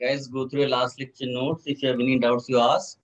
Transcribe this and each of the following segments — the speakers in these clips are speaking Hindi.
Guys, go through your last lecture notes. If you have any doubts, you ask.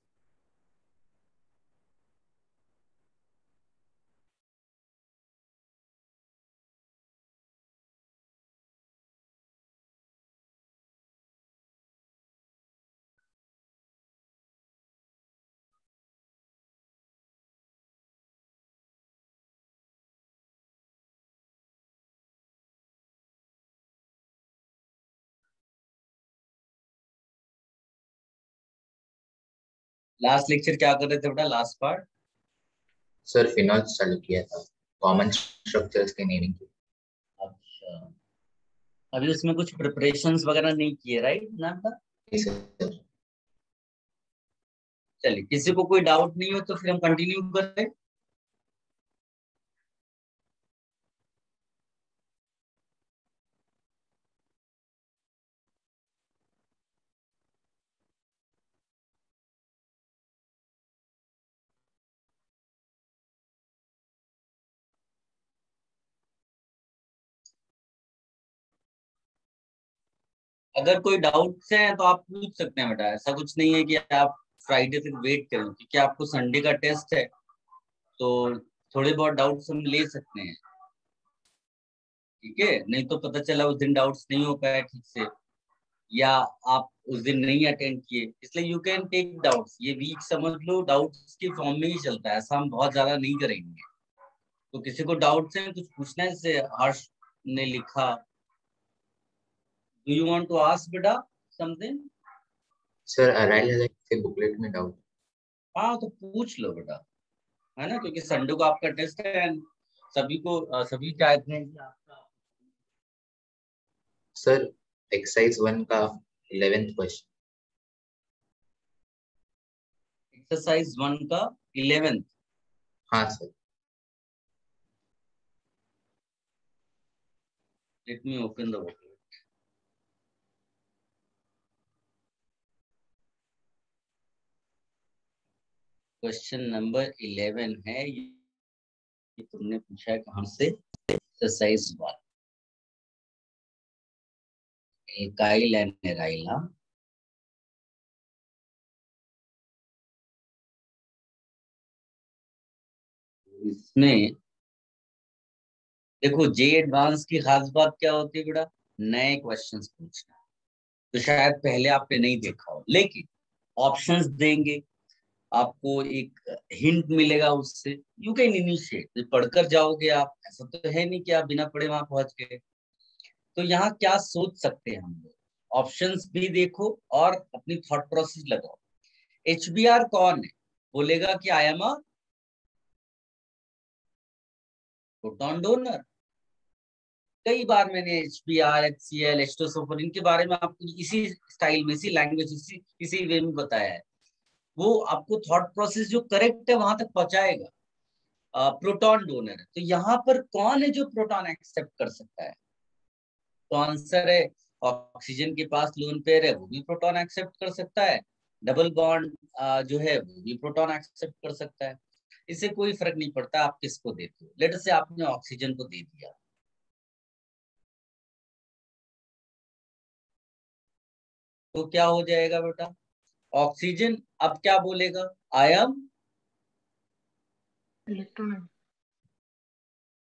Last lecture क्या कर रहे थे बेटा? लास्ट पार्ट सर फिनॉल्स चालू किया था। कॉमन स्ट्रक्चर्स के नेमिंग की। अच्छा। अभी उसमें कुछ प्रिपरेशंस वगैरह नहीं किए राइट नाम का? चलिए किसी को कोई डाउट नहीं हो तो फिर हम कंटिन्यू करें। अगर कोई डाउट्स हैं तो आप पूछ सकते हैं बेटा। ऐसा कुछ नहीं है कि आप फ्राइडे तक वेट करें, क्योंकि आपको संडे का टेस्ट है। तो थोड़े बहुत डाउट्स हम ले सकते हैं। ठीक है? नहीं तो पता चला उस दिन डाउट्स नहीं हो पाया ठीक से, या आप उस दिन नहीं अटेंड किए। इसलिए यू कैन टेक डाउट्स ये वीक समझ लो डाउट्स के फॉर्म में ही चलता है। ऐसा हम बहुत ज़्यादा नहीं करेंगे। तो किसी को डाउट्स है, कुछ पूछना है, जैसे हर्ष ने लिखा do you want to ask beta something? Sir aryl है से बुकलेट में डाउट हाँ तो पूछ लो बेटा। है ना? क्योंकि संडे को आपका टेस्ट है एंड सभी को सभी चाहते हैं कि आपका सर एक्सरसाइज वन का इलेवेंथ क्वेश्चन एक्सरसाइज वन का इलेवेंथ हाँ sir let me open the book. Question number eleven है। ये तुमने पूछा है कहाँ से? Exercise one alkyl and aryl इसमें देखो जे एडवांस की खास बात क्या होती है बेटा? नए क्वेश्चंस पूछना। तो शायद पहले आपने नहीं देखा हो, लेकिन ऑप्शंस देंगे। आपको एक हिंट मिलेगा उससे। यू कैन इनिशिएट पढ़कर जाओगे आप। ऐसा तो है नहीं कि आप बिना पढ़े वहाँ पहुँच गए। तो यहाँ क्या सोच सकते हैं हम लोग? ऑप्शन भी देखो और अपनी थॉट प्रोसेस लगाओ। एच कौन है? बोलेगा कि I am a proton donor कई बार मैंने H B R H C L एस्टोसोफर इनके बारे में आपको इसी स्टाइल में, इसी लैंग्वेज इसी इसी वे में बताया है। वो आपको थॉट प्रोसेस जो करेक्ट है, वहाँ तक पहुंचाएगा। प्रोटॉन डोनर तो यहाँ पर कौन है जो प्रोटॉन एक्सेप्ट कर सकता है? तो आंसर है? ऑक्सीजन के पास लोन पेयर है, वो भी प्रोटॉन एक्सेप्ट कर सकता है। डबल बॉन्ड जो है, वो भी प्रोटॉन एक्सेप्ट कर सकता है। इससे कोई फ़र्क नहीं पड़ता, आप किसको देते हो? लेटर से आपने ऑक्सीजन को दे दिया। तो क्या हो जाएगा बेटा? ऑक्सीजन अब क्या बोलेगा? I am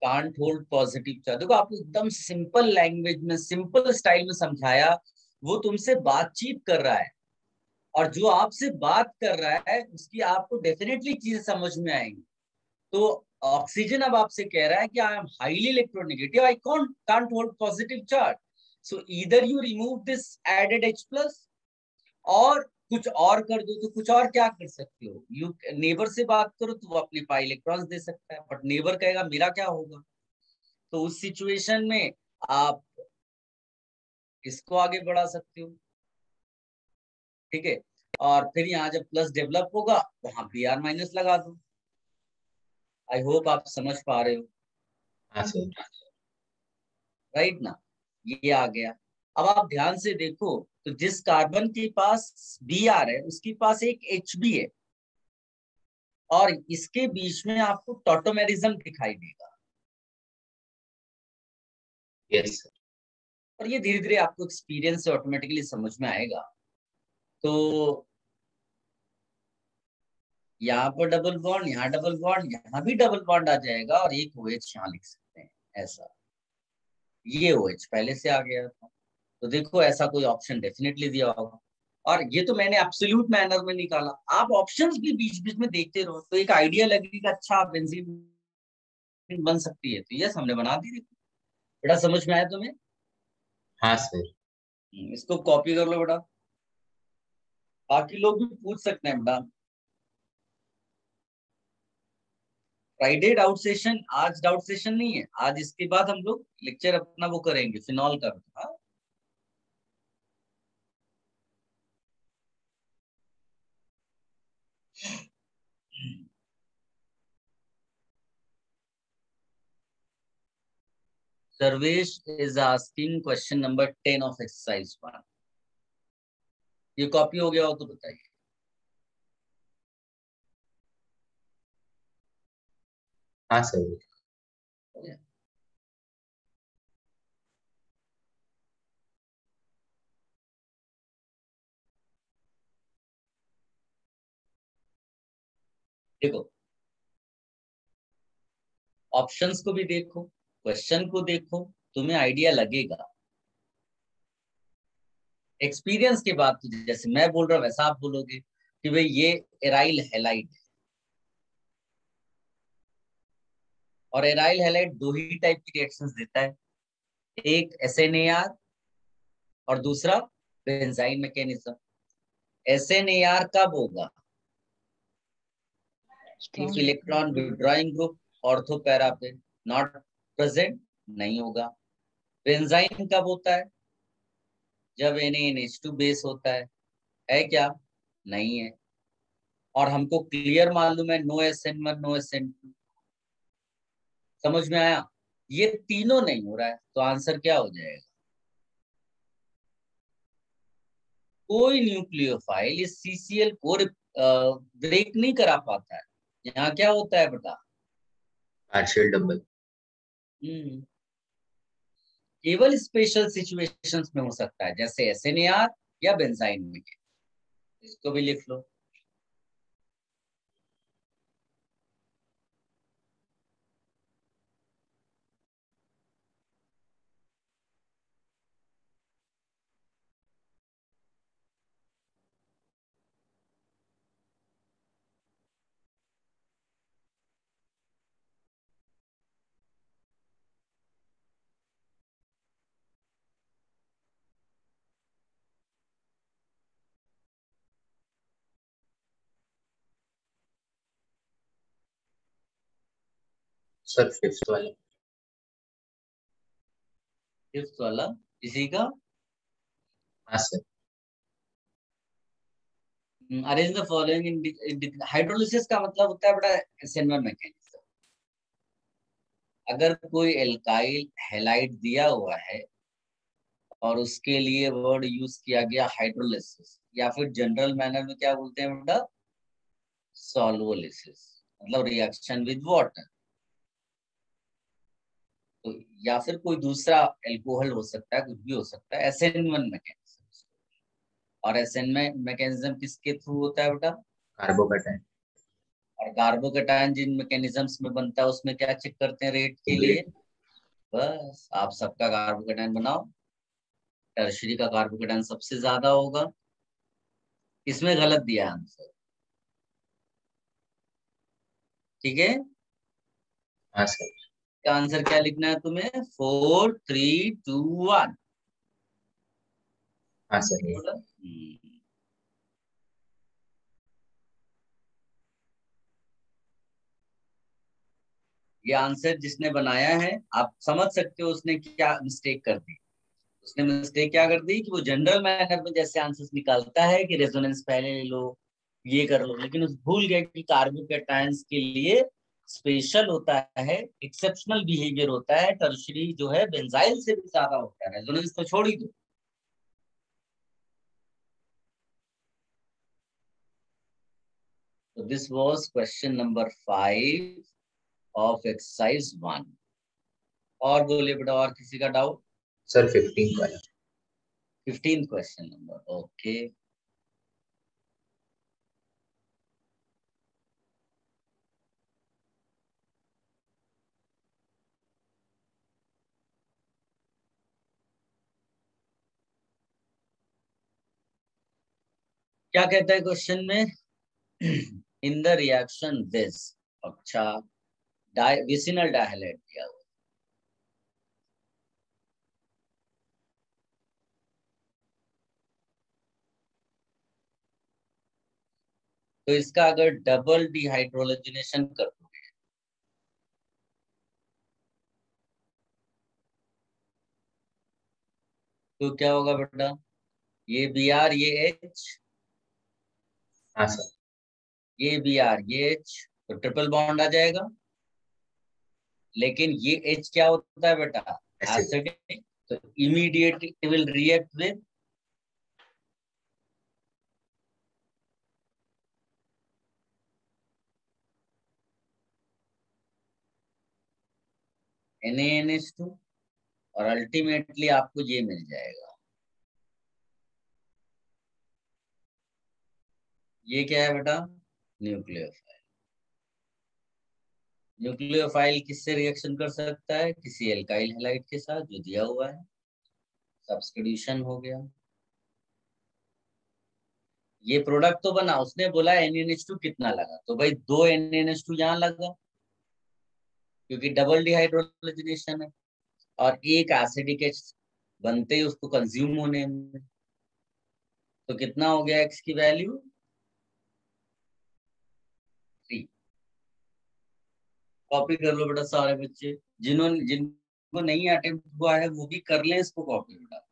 can't hold positive charge देखो आपको एकदम सिंपल लैंग्वेज में सिंपल स्टाइल में समझाया वो तुमसे बातचीत कर रहा है। और जो आपसे बात कर रहा है उसकी आपको डेफिनेटली चीज़ें समझ में आएँगी। तो ऑक्सीजन अब आपसे कह रहा है कि I am highly electronegative I can't can't hold positive charge so इधर you remove this added H plus और कुछ और कर दो तो कुछ और क्या कर सकते हो? यू नेबर से बात करो तो वो अपने पाई इलेक्ट्रॉन्स दे सकता है बट नेबर कहेगा मेरा क्या होगा? तो उस सिचुएशन में आप इसको आगे बढ़ा सकते हो? ठीक है? और फिर यहाँ जब प्लस डेवलप होगा वहाँ बी आर माइनस लगा दो। आई होप आप समझ पा रहे हो। राइट हाँ, ना? ये आ गया। अब आप ध्यान से देखो तो जिस कार्बन के पास बी आर है उसके पास एक एच बी है। और इसके बीच में आपको टोटोमेरिज्म दिखाई देगा। Yes. और ये धीरे धीरे आपको एक्सपीरियंस से ऑटोमेटिकली समझ में आएगा। तो यहाँ पर डबल बॉन्ड यहाँ डबल बॉन्ड यहाँ भी डबल बॉन्ड आ जाएगा और एक ओ एच यहाँ लिख सकते हैं ऐसा। ये ओ एच पहले से आ गया था। तो देखो ऐसा कोई ऑप्शन डेफिनेटली दिया होगा। और ये तो मैंने एब्सोल्यूट मैनर में निकाला। आप ऑप्शंस भी बीच बीच में देखते रहो तो एक आइडिया लगेगा अच्छा बेंजीन बन सकती है। तो यस हमने बना दी देखो। बेटा समझ में आया तुम्हें? हाँ सर हम्म, इसको कॉपी कर लो बेटा। बाकी लोग भी पूछ सकते हैं बेटा। फ्राइडे डाउट सेशन आज डाउट सेशन नहीं है। आज इसके बाद हम लोग लेक्चर अपना वो करेंगे फिनॉल का। Sarvesh is asking question number 10 of exercise 1. ये कॉपी हो गया हो तो बताइए हाँ सर देखो ऑप्शंस को भी देखो क्वेश्चन को देखो तुम्हें आइडिया लगेगा। एक्सपीरियंस के बाद तो जैसे मैं बोल रहा हूँ वैसा आप बोलोगे कि भाई ये एराइल हेलाइट है। और एराइल हेलाइट दो ही टाइप की रिएक्शंस देता है। एक एस और दूसरा बेंजाइन मैकेनिज्म एस कब होगा? If electron withdrawing group ortho para पे नॉट प्रेजेंट नहीं होगा। बेंजाइन कब होता है? जब टू बेस होता है। है क्या? नहीं है। और हमको क्लियर मालूम है no S N one no S N two समझ में आया? ये तीनों नहीं हो रहा है तो आंसर क्या हो जाएगा? कोई न्यूक्लियोफाइल इस सीसीएल को ब्रेक नहीं करा पाता है। यहाँ क्या होता है बता पार्शियल डबल। केवल स्पेशल सिचुएशंस में हो सकता है, जैसे एस या बेंजाइन में। इसको भी लिख लो। सर फिफ्थ वाला। फिफ्थ वाला? इसी का? हाँ sir arrange the following in hydrolysis का मतलब होता है बड़ा एसेनवर मैकेनिज्म अगर कोई एल्काइल हेलाइड दिया हुआ है और उसके लिए वर्ड यूज़ किया गया हाइड्रोलिसिस या फिर जनरल मैनर में क्या बोलते हैं बेटा सॉल्वोलिसिस मतलब रिएक्शन विद वाटर तो या फिर कोई दूसरा एल्कोहल हो सकता है कुछ भी हो सकता है। एसएन वन मैकेनिज्म और एसएन में मैकेनिज्म किसके थ्रू होता है बेटा? कार्बोकैटायन और कार्बोकैटायन जिन मैकेनिज्म्स में बनता है उसमें क्या चेक करते हैं रेट के लिए? बस आप सबका कार्बोकैटायन बनाओ। टर्शरी का कार्बोकैटायन सबसे ज़्यादा होगा। इसमें गलत दिया आंसर ठीक है? हाँ सर। का आंसर क्या लिखना है तुम्हें? Four three two one. हाँ ये आंसर जिसने बनाया है आप समझ सकते हो उसने क्या मिस्टेक कर दी। उसने मिस्टेक क्या कर दी कि वो जनरल मैनर में जैसे आंसर्स निकालता है कि रेजोनेंस पहले ले लो ये कर लो लेकिन उस भूल गए कि कार्बोकेटाइंस के लिए स्पेशल होता है एक्सेप्शनल बिहेवियर होता है टर्शरी जो है बेंजाइल से भी ज़्यादा होता है। रेजोनेंस तो छोड़ ही दो। So this was question number five of exercise one. और बोलिए बेटा और किसी का डाउट सर फिफ्टीन वाला फिफ्टीन क्वेश्चन नंबर ओके क्या कहता है क्वेश्चन में? इन द रिएक्शन दिस अच्छा। विसिनल डायलेट दिया हुआ। तो इसका अगर डबल डिहाइड्रोलोजिनेशन कर दोगे तो क्या होगा बेटा? ये बी आर ये एच हाँ सर। ये बी आर ये एच तो ट्रिपल बॉन्ड आ जाएगा। लेकिन ये एच क्या होता है बेटा? एसिडिक तो immediately will react with two और अल्टीमेटली आपको ये मिल जाएगा। ये क्या है बेटा? न्यूक्लियोफाइल न्यूक्लियोफाइल किससे रिएक्शन कर सकता है? किसी एल्काइल हेलाइट के साथ जो दिया हुआ है। सब्सटीट्यूशन हो गया। ये प्रोडक्ट तो बना, उसने बोला टू कितना लगा? तो भाई दो टू यहाँ लगा, क्योंकि डबल डिहाइड्रोजनेशन है, और एक एसिडिक एच बनते ही उसको कंज्यूम होने में। तो कितना हो गया एक्स की वैल्यू थ्री कॉपी कर लो बेटा सारे बच्चे। जिन्होंने जिनको नहीं अटेम्प्ट हुआ है, वो भी कर लें इसको कॉपी बेटा।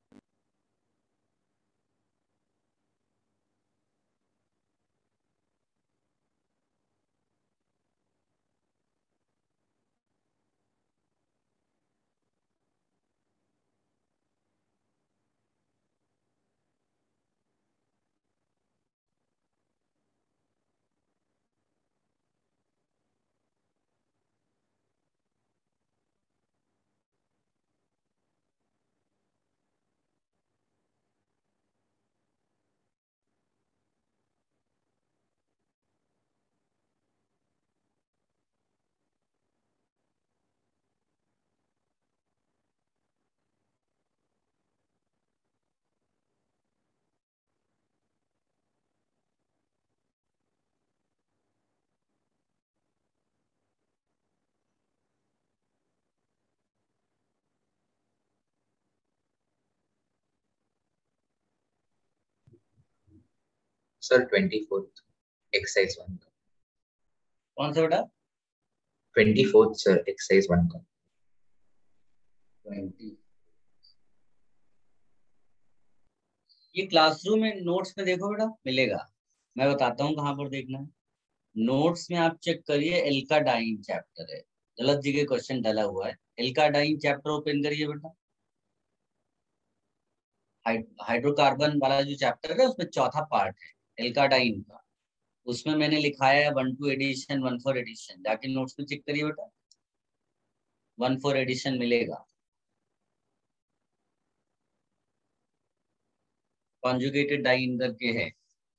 Sir twenty fourth exercise one का कौन सा बेटा? Twenty fourth sir exercise one का ट्वेंटी ये क्लासरूम में नोट्स में देखो बेटा मिलेगा। मैं बताता हूँ कहाँ पर देखना है। नोट्स में आप चेक करिए एल्का डाइन चैप्टर है। गलत जगह क्वेश्चन डाला हुआ है। एल्का डाइन चैप्टर ओपन करिए बेटा। हाइड्रोकार्बन वाला जो चैप्टर है उसमें चौथा पार्ट है। एल्काडाइन का उसमें मैंने लिखाया है one two addition, one four addition. जाके नोट्स में चेक करिए बेटा। वन फोर एडिशन मिलेगा। कॉन्जुगेटेड डाइन करके है।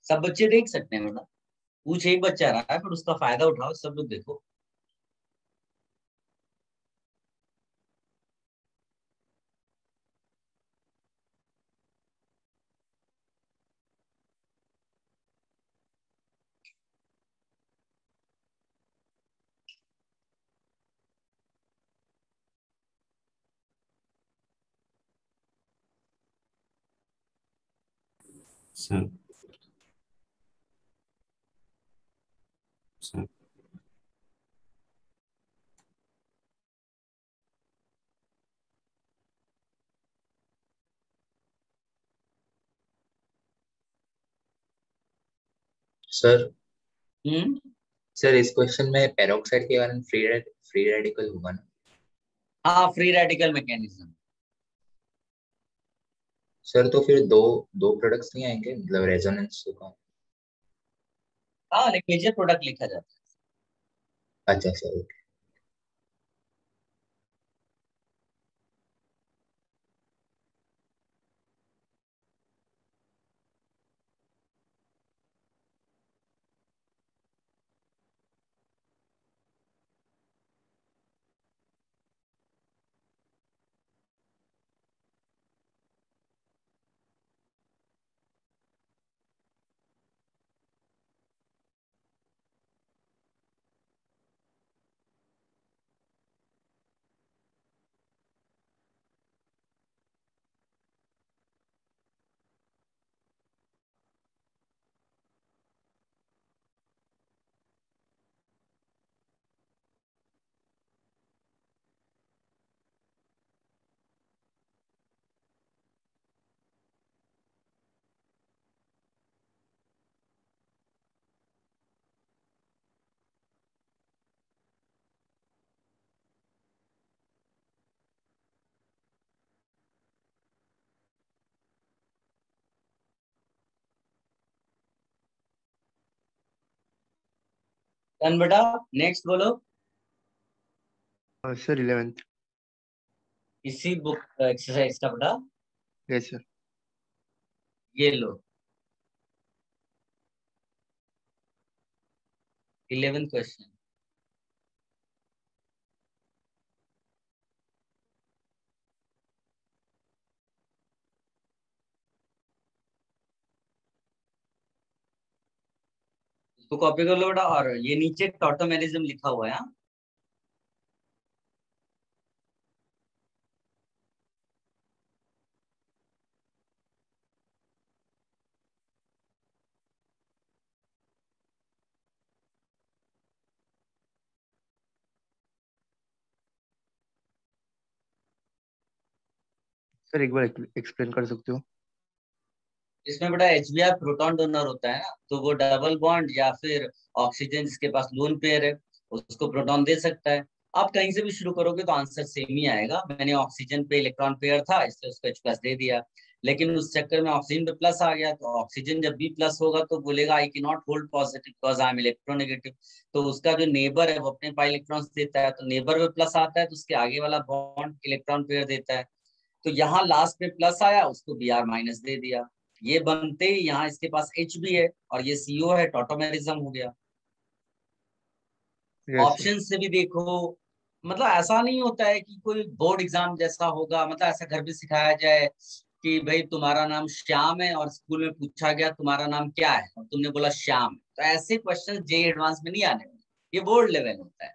सब बच्चे देख सकते हैं बेटा। पूछ एक बच्चा रहा है फिर उसका फ़ायदा उठाओ, सब लोग देखो। Sir sir sir hmm sir इस क्वेश्चन में पेरोक्साइड के कारण फ्री फ्री रेडिकल होगा ना? हाँ फ्री रेडिकल मैकेनिज्म सर तो फिर दो दो प्रोडक्ट्स नहीं आएँगे? मतलब रेजोनेंस तो का हाँ लेकिन प्रोडक्ट लिखा जाता है। अच्छा सर ओके डन बेटा नेक्स्ट बोलो। सर इलेवेंथ इसी बुक एक्सरसाइज का बेटा। यस सर ये लो। इलेवेंथ क्वेश्चन इसको कॉपी कर लो बेटा और ये नीचे टॉटोमेरिज्म लिखा हुआ है हाँ? सर, एक बार एक्सप्लेन कर सकते हो इसमें बेटा H B R proton donor होता है ना तो वो डबल बॉन्ड या फिर ऑक्सीजन जिसके पास लोन पेयर है, उसको प्रोटॉन दे सकता है। आप कहीं से भी शुरू करोगे तो आंसर सेम ही आएगा। मैंने ऑक्सीजन पे इलेक्ट्रॉन पेयर था, इसलिए उसको एच प्लस दे दिया। लेकिन उस चक्कर में ऑक्सीजन पे प्लस आ गया तो ऑक्सीजन जब भी प्लस होगा तो बोलेगा I can not hold positive because I am electronegative तो उसका जो नेबर है, वो अपने पास इलेक्ट्रॉन देता है तो नेबर में प्लस आता है तो उसके आगे वाला बॉन्ड इलेक्ट्रॉन पेयर देता है। तो यहाँ लास्ट में प्लस आया, उसको बी आर माइनस दे दिया। ये बनते ही यहाँ इसके पास एच भी है और ये सीओ है टोटोमेरिज्म हो गया। ऑप्शन से भी देखो मतलब ऐसा नहीं होता है कि कोई बोर्ड एग्ज़ाम जैसा होगा मतलब ऐसा घर पे सिखाया जाए कि भाई तुम्हारा नाम श्याम है और स्कूल में पूछा गया तुम्हारा नाम क्या है और तुमने बोला श्याम तो ऐसे क्वेश्चन जे एडवांस में नहीं आने ये बोर्ड लेवल होता है।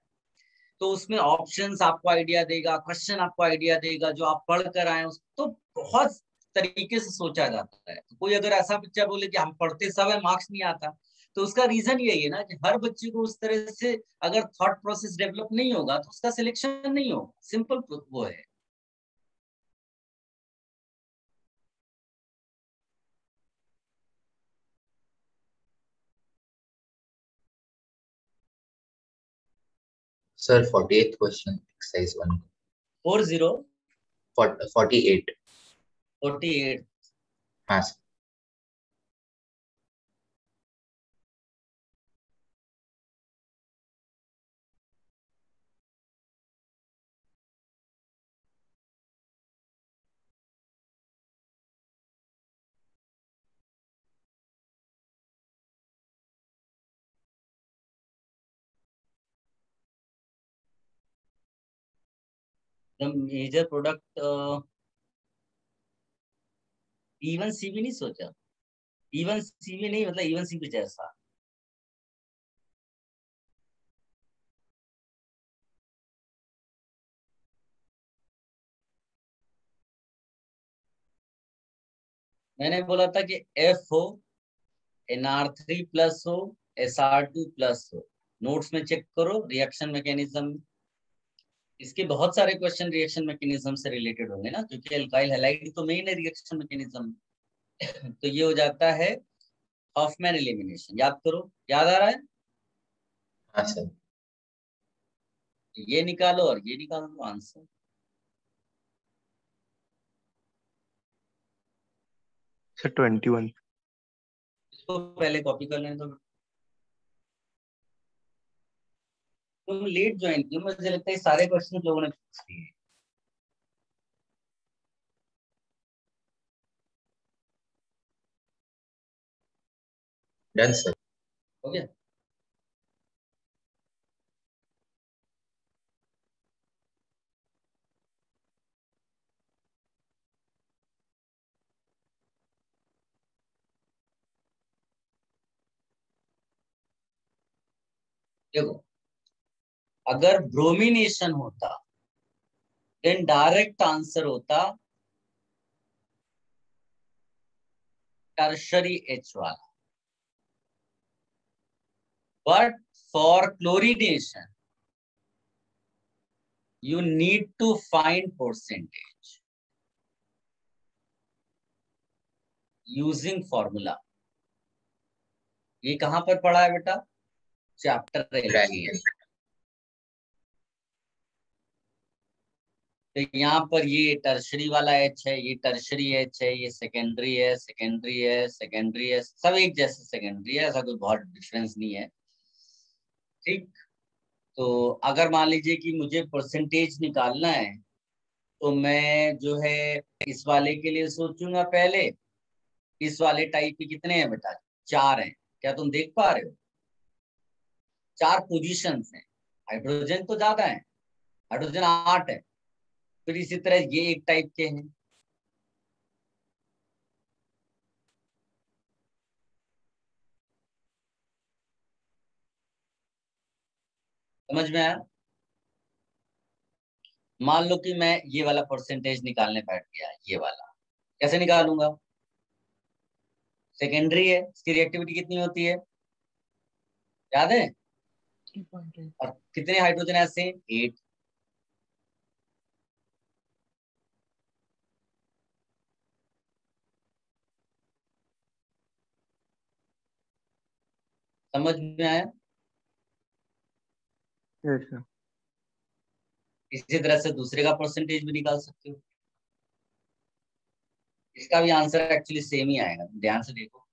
तो उसमें ऑप्शंस आपको आइडिया देगा क्वेश्चन आपको आइडिया देगा जो आप पढ़ कर आए तो बहुत तरीके से सोचा जाता है तो कोई अगर ऐसा बच्चा बोले कि हम पढ़ते सब है मार्क्स नहीं आता तो उसका रीजन यही है ना कि हर बच्चे को उस तरह से अगर थॉट प्रोसेस डेवलप नहीं होगा तो उसका सिलेक्शन नहीं होगा सिंपल वो है Sir, 48th question, exercise 1. 40? 48. 48. हाँ sir the major product uh, even C भी नहीं सोचा। इवन सी भी नहीं मतलब इवन सी भी जैसा। मैंने बोला था कि एफ़ हो एन आर थ्री प्लस हो एस आर टू प्लस हो। नोट्स में चेक करो रिएक्शन मैकेनिज्म इसके बहुत सारे क्वेश्चन रिएक्शन मैकेनिज्म से रिलेटेड होंगे ना क्योंकि अल्काइल हेलाइड तो मेन है रिएक्शन मैकेनिज्म तो ये हो जाता है हॉफमैन एलिमिनेशन याद करो याद आ रहा है? हाँ सर। ये निकालो और ये निकालो तो आंसर सर ट्वेंटी वन इसको पहले कॉपी कर लें तो तुम लेट ज्वाइन किए मुझे लगता है सारे क्वेश्चन लोगों ने पूछ लिए डन सर हो गया? देखो अगर ब्रोमिनेशन होता देन डायरेक्ट आंसर होता टर्शरी एच वाला। But for chlorination you need to find percentage using formula ये कहाँ पर पढ़ा है बेटा? चैप्टर तो यहाँ पर ये टर्शरी वाला एच है, ये टर्शरी एच है, ये सेकेंडरी है सेकेंडरी है सेकेंडरी है, सब एक जैसे सेकेंडरी है, ऐसा कोई बहुत डिफरेंस नहीं है। ठीक? तो अगर मान लीजिए कि मुझे परसेंटेज निकालना है तो मैं जो है इस वाले के लिए सोचूँगा पहले, इस वाले टाइप के कितने हैं बेटा? चार हैं। क्या तुम देख पा रहे हो? चार पोजीशंस हैं। हाइड्रोजन तो ज़्यादा है हाइड्रोजन आठ है। फिर इसी तरह ये एक टाइप के हैं। समझ में आया? मान लो कि मैं ये वाला परसेंटेज निकालने बैठ गया ये वाला। कैसे निकालूँगा? सेकेंडरी है इसकी रिएक्टिविटी कितनी होती है? याद है? और कितने हाइड्रोजन ऐसे एट समझ में आया? इसी तरह से दूसरे का परसेंटेज भी निकाल सकते हो। इसका भी आंसर एक्चुअली सेम ही आएगा। ध्यान से देखो।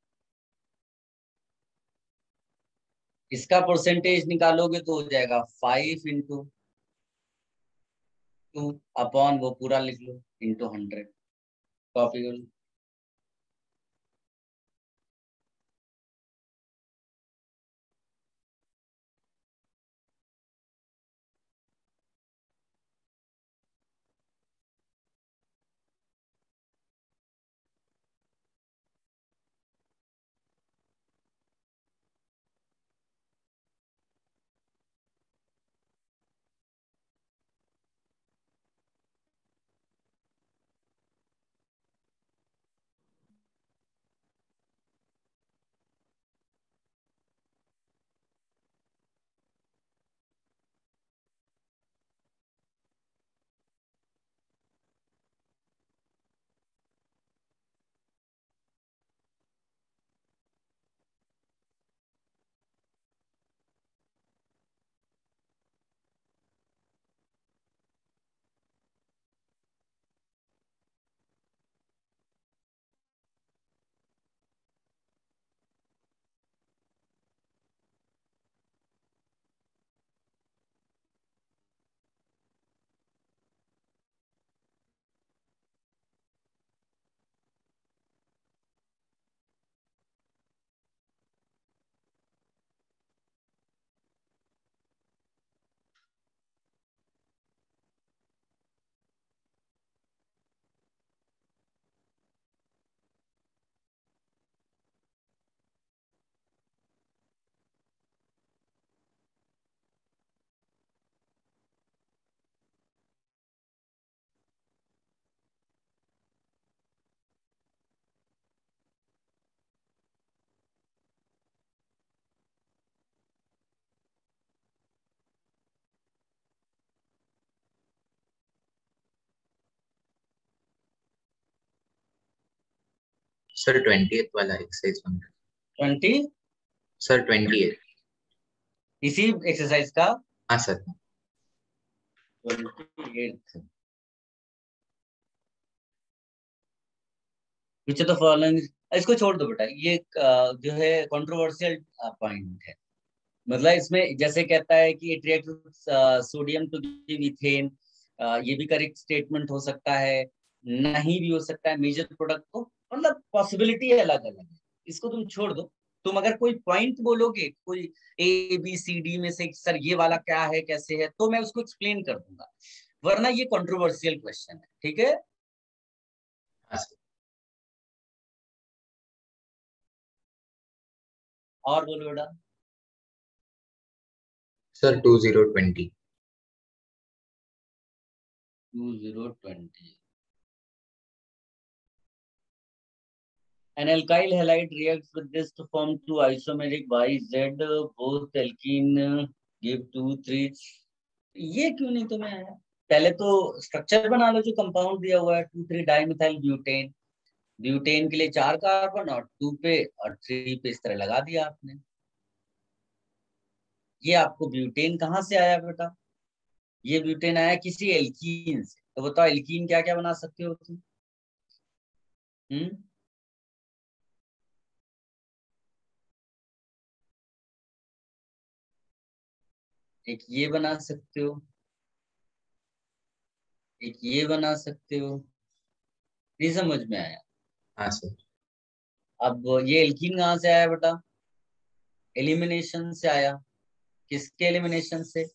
इसका परसेंटेज निकालोगे तो हो जाएगा फाइव इंटू टू अपॉन वो पूरा लिख लो इंटू हंड्रेड कॉपी कर लो। सर ट्वेंटी वाला एक्सरसाइज ट्वेंटी? सर ट्वेंटी इसी एक्सरसाइज का? हाँ सर ऑफ़ द फॉलोइंग इसको छोड़ दो बेटा। ये जो है कंट्रोवर्शियल पॉइंट है। मतलब इसमें जैसे कहता है कि it react sodium to give ethane ये भी करेक्ट स्टेटमेंट हो सकता है। नहीं भी हो सकता है। मेजर प्रोडक्ट को मतलब पॉसिबिलिटी अलग अलग है। इसको तुम छोड़ दो। तुम अगर कोई पॉइंट बोलोगे कोई ए बी सी डी में से सर ये वाला क्या है कैसे है तो मैं उसको एक्सप्लेन कर दूँगा। वरना ये कंट्रोवर्शियल क्वेश्चन है ठीक है? हाँ और बोलो बेटा। Sir two zero twenty two zero twenty An alkyl halide reacts with this to form two isomeric YZ. Both alkene give two, three. ये क्यों नहीं तुम्हें आया? पहले तो स्ट्रक्चर बना लो जो कंपाउंड दिया हुआ है two three dimethyl butane butane के लिए चार कार्बन और टू पे और थ्री पे इस तरह लगा दिया आपने। ये आपको ब्यूटेन कहाँ से आया बेटा? ये ब्यूटेन आया किसी एल्कीन से। तो बताओ एल्कीन क्या क्या बना सकते हो तुम? हम्म? एक ये बना सकते हो एक ये बना सकते हो। नहीं समझ में आया? हाँ सर। अब ये एल्किन कहाँ से आया बेटा? एलिमिनेशन से आया। किसके एलिमिनेशन से?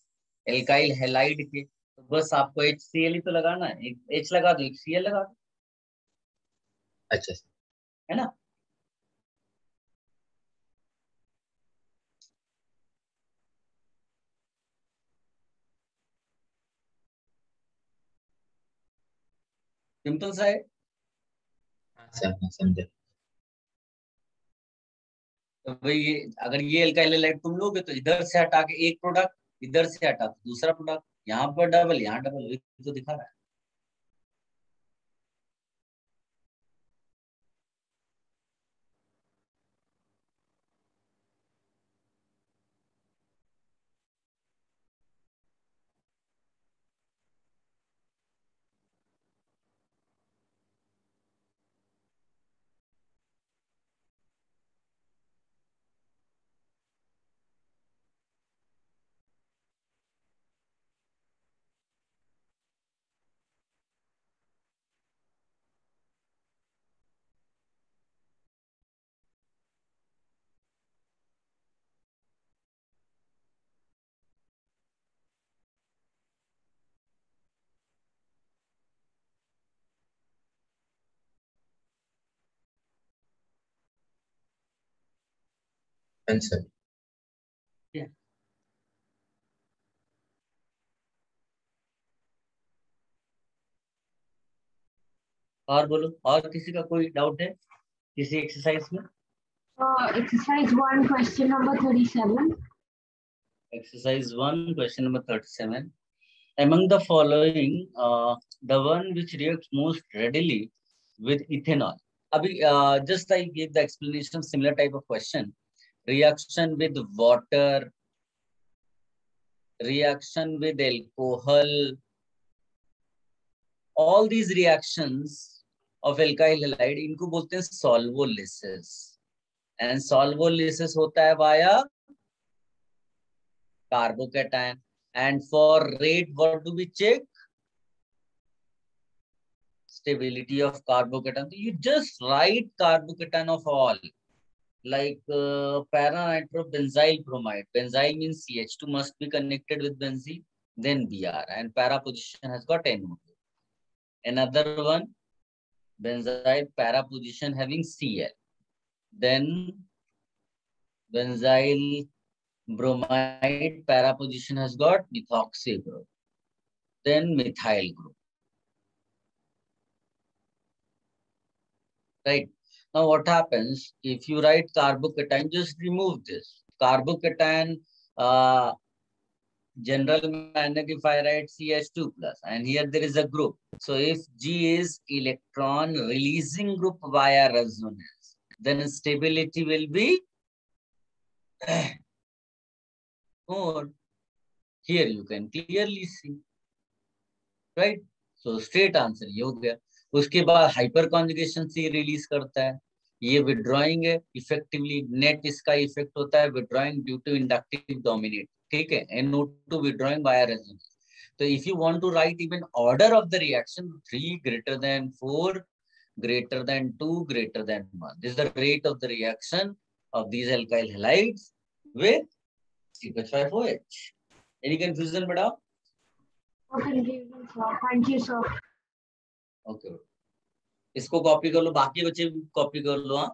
एल्काइल हेलाइड के। तो बस आपको एच सी एल ही तो लगाना है। एक एच लगा दो एक सी एल लगा दो। अच्छा है ना? सिंपल सा है। हाँ हाँ समझे। तो भाई ये अगर ये एल्काइल तुम लोगे तो इधर से हटा के एक प्रोडक्ट इधर से हटा के दूसरा प्रोडक्ट यहाँ पर डबल यहाँ डबल तो दिखा रहा है। डन सर और बोलो और किसी का कोई डाउट है किसी एक्सरसाइज में Uh, exercise one, question number thirty-seven. exercise 1 question number 37 among the following uh, the one which reacts most readily with ethanol abhi uh, just i gave the explanation similar type of question reaction with water reaction with alcohol all these reactions of alkyl halide इनको बोलते हैं solvolysis and solvolysis होता है via carbocation and for rate what do we check stability of carbocation you just write carbocation of all like uh, para nitrobenzyl bromide benzyl means ch2 must be connected with benzene then br. And para position has got no another one benzyl para position having cl. Then benzyl bromide para position has got methoxy group. Then methyl group. Right now what happens if you write carbocation, just remove this. Carbocation, uh, general manner if I write CH2 plus and here there is a group. So if G is electron releasing group via resonance, then stability will be more. Here you can clearly see, right? So straight answer, yoga. उसके बाद हाइपर कॉन्जुगेशन से रिलीज़ करता है। ये विड्रॉइंग है इफेक्टिवली नेट इसका इफ़ेक्ट होता है withdrawing due to inductive dominate ठीक है? एन नोट टू विड्रॉइंग तो if you want to write even order of the reaction three greater than four greater than two greater than one this the rate of the reaction of these alkyl halides with C5OH any confusion बेटा thank thank you sir Okay. इसको कॉपी कर लो बाकी बच्चे कॉपी कर लो हाँ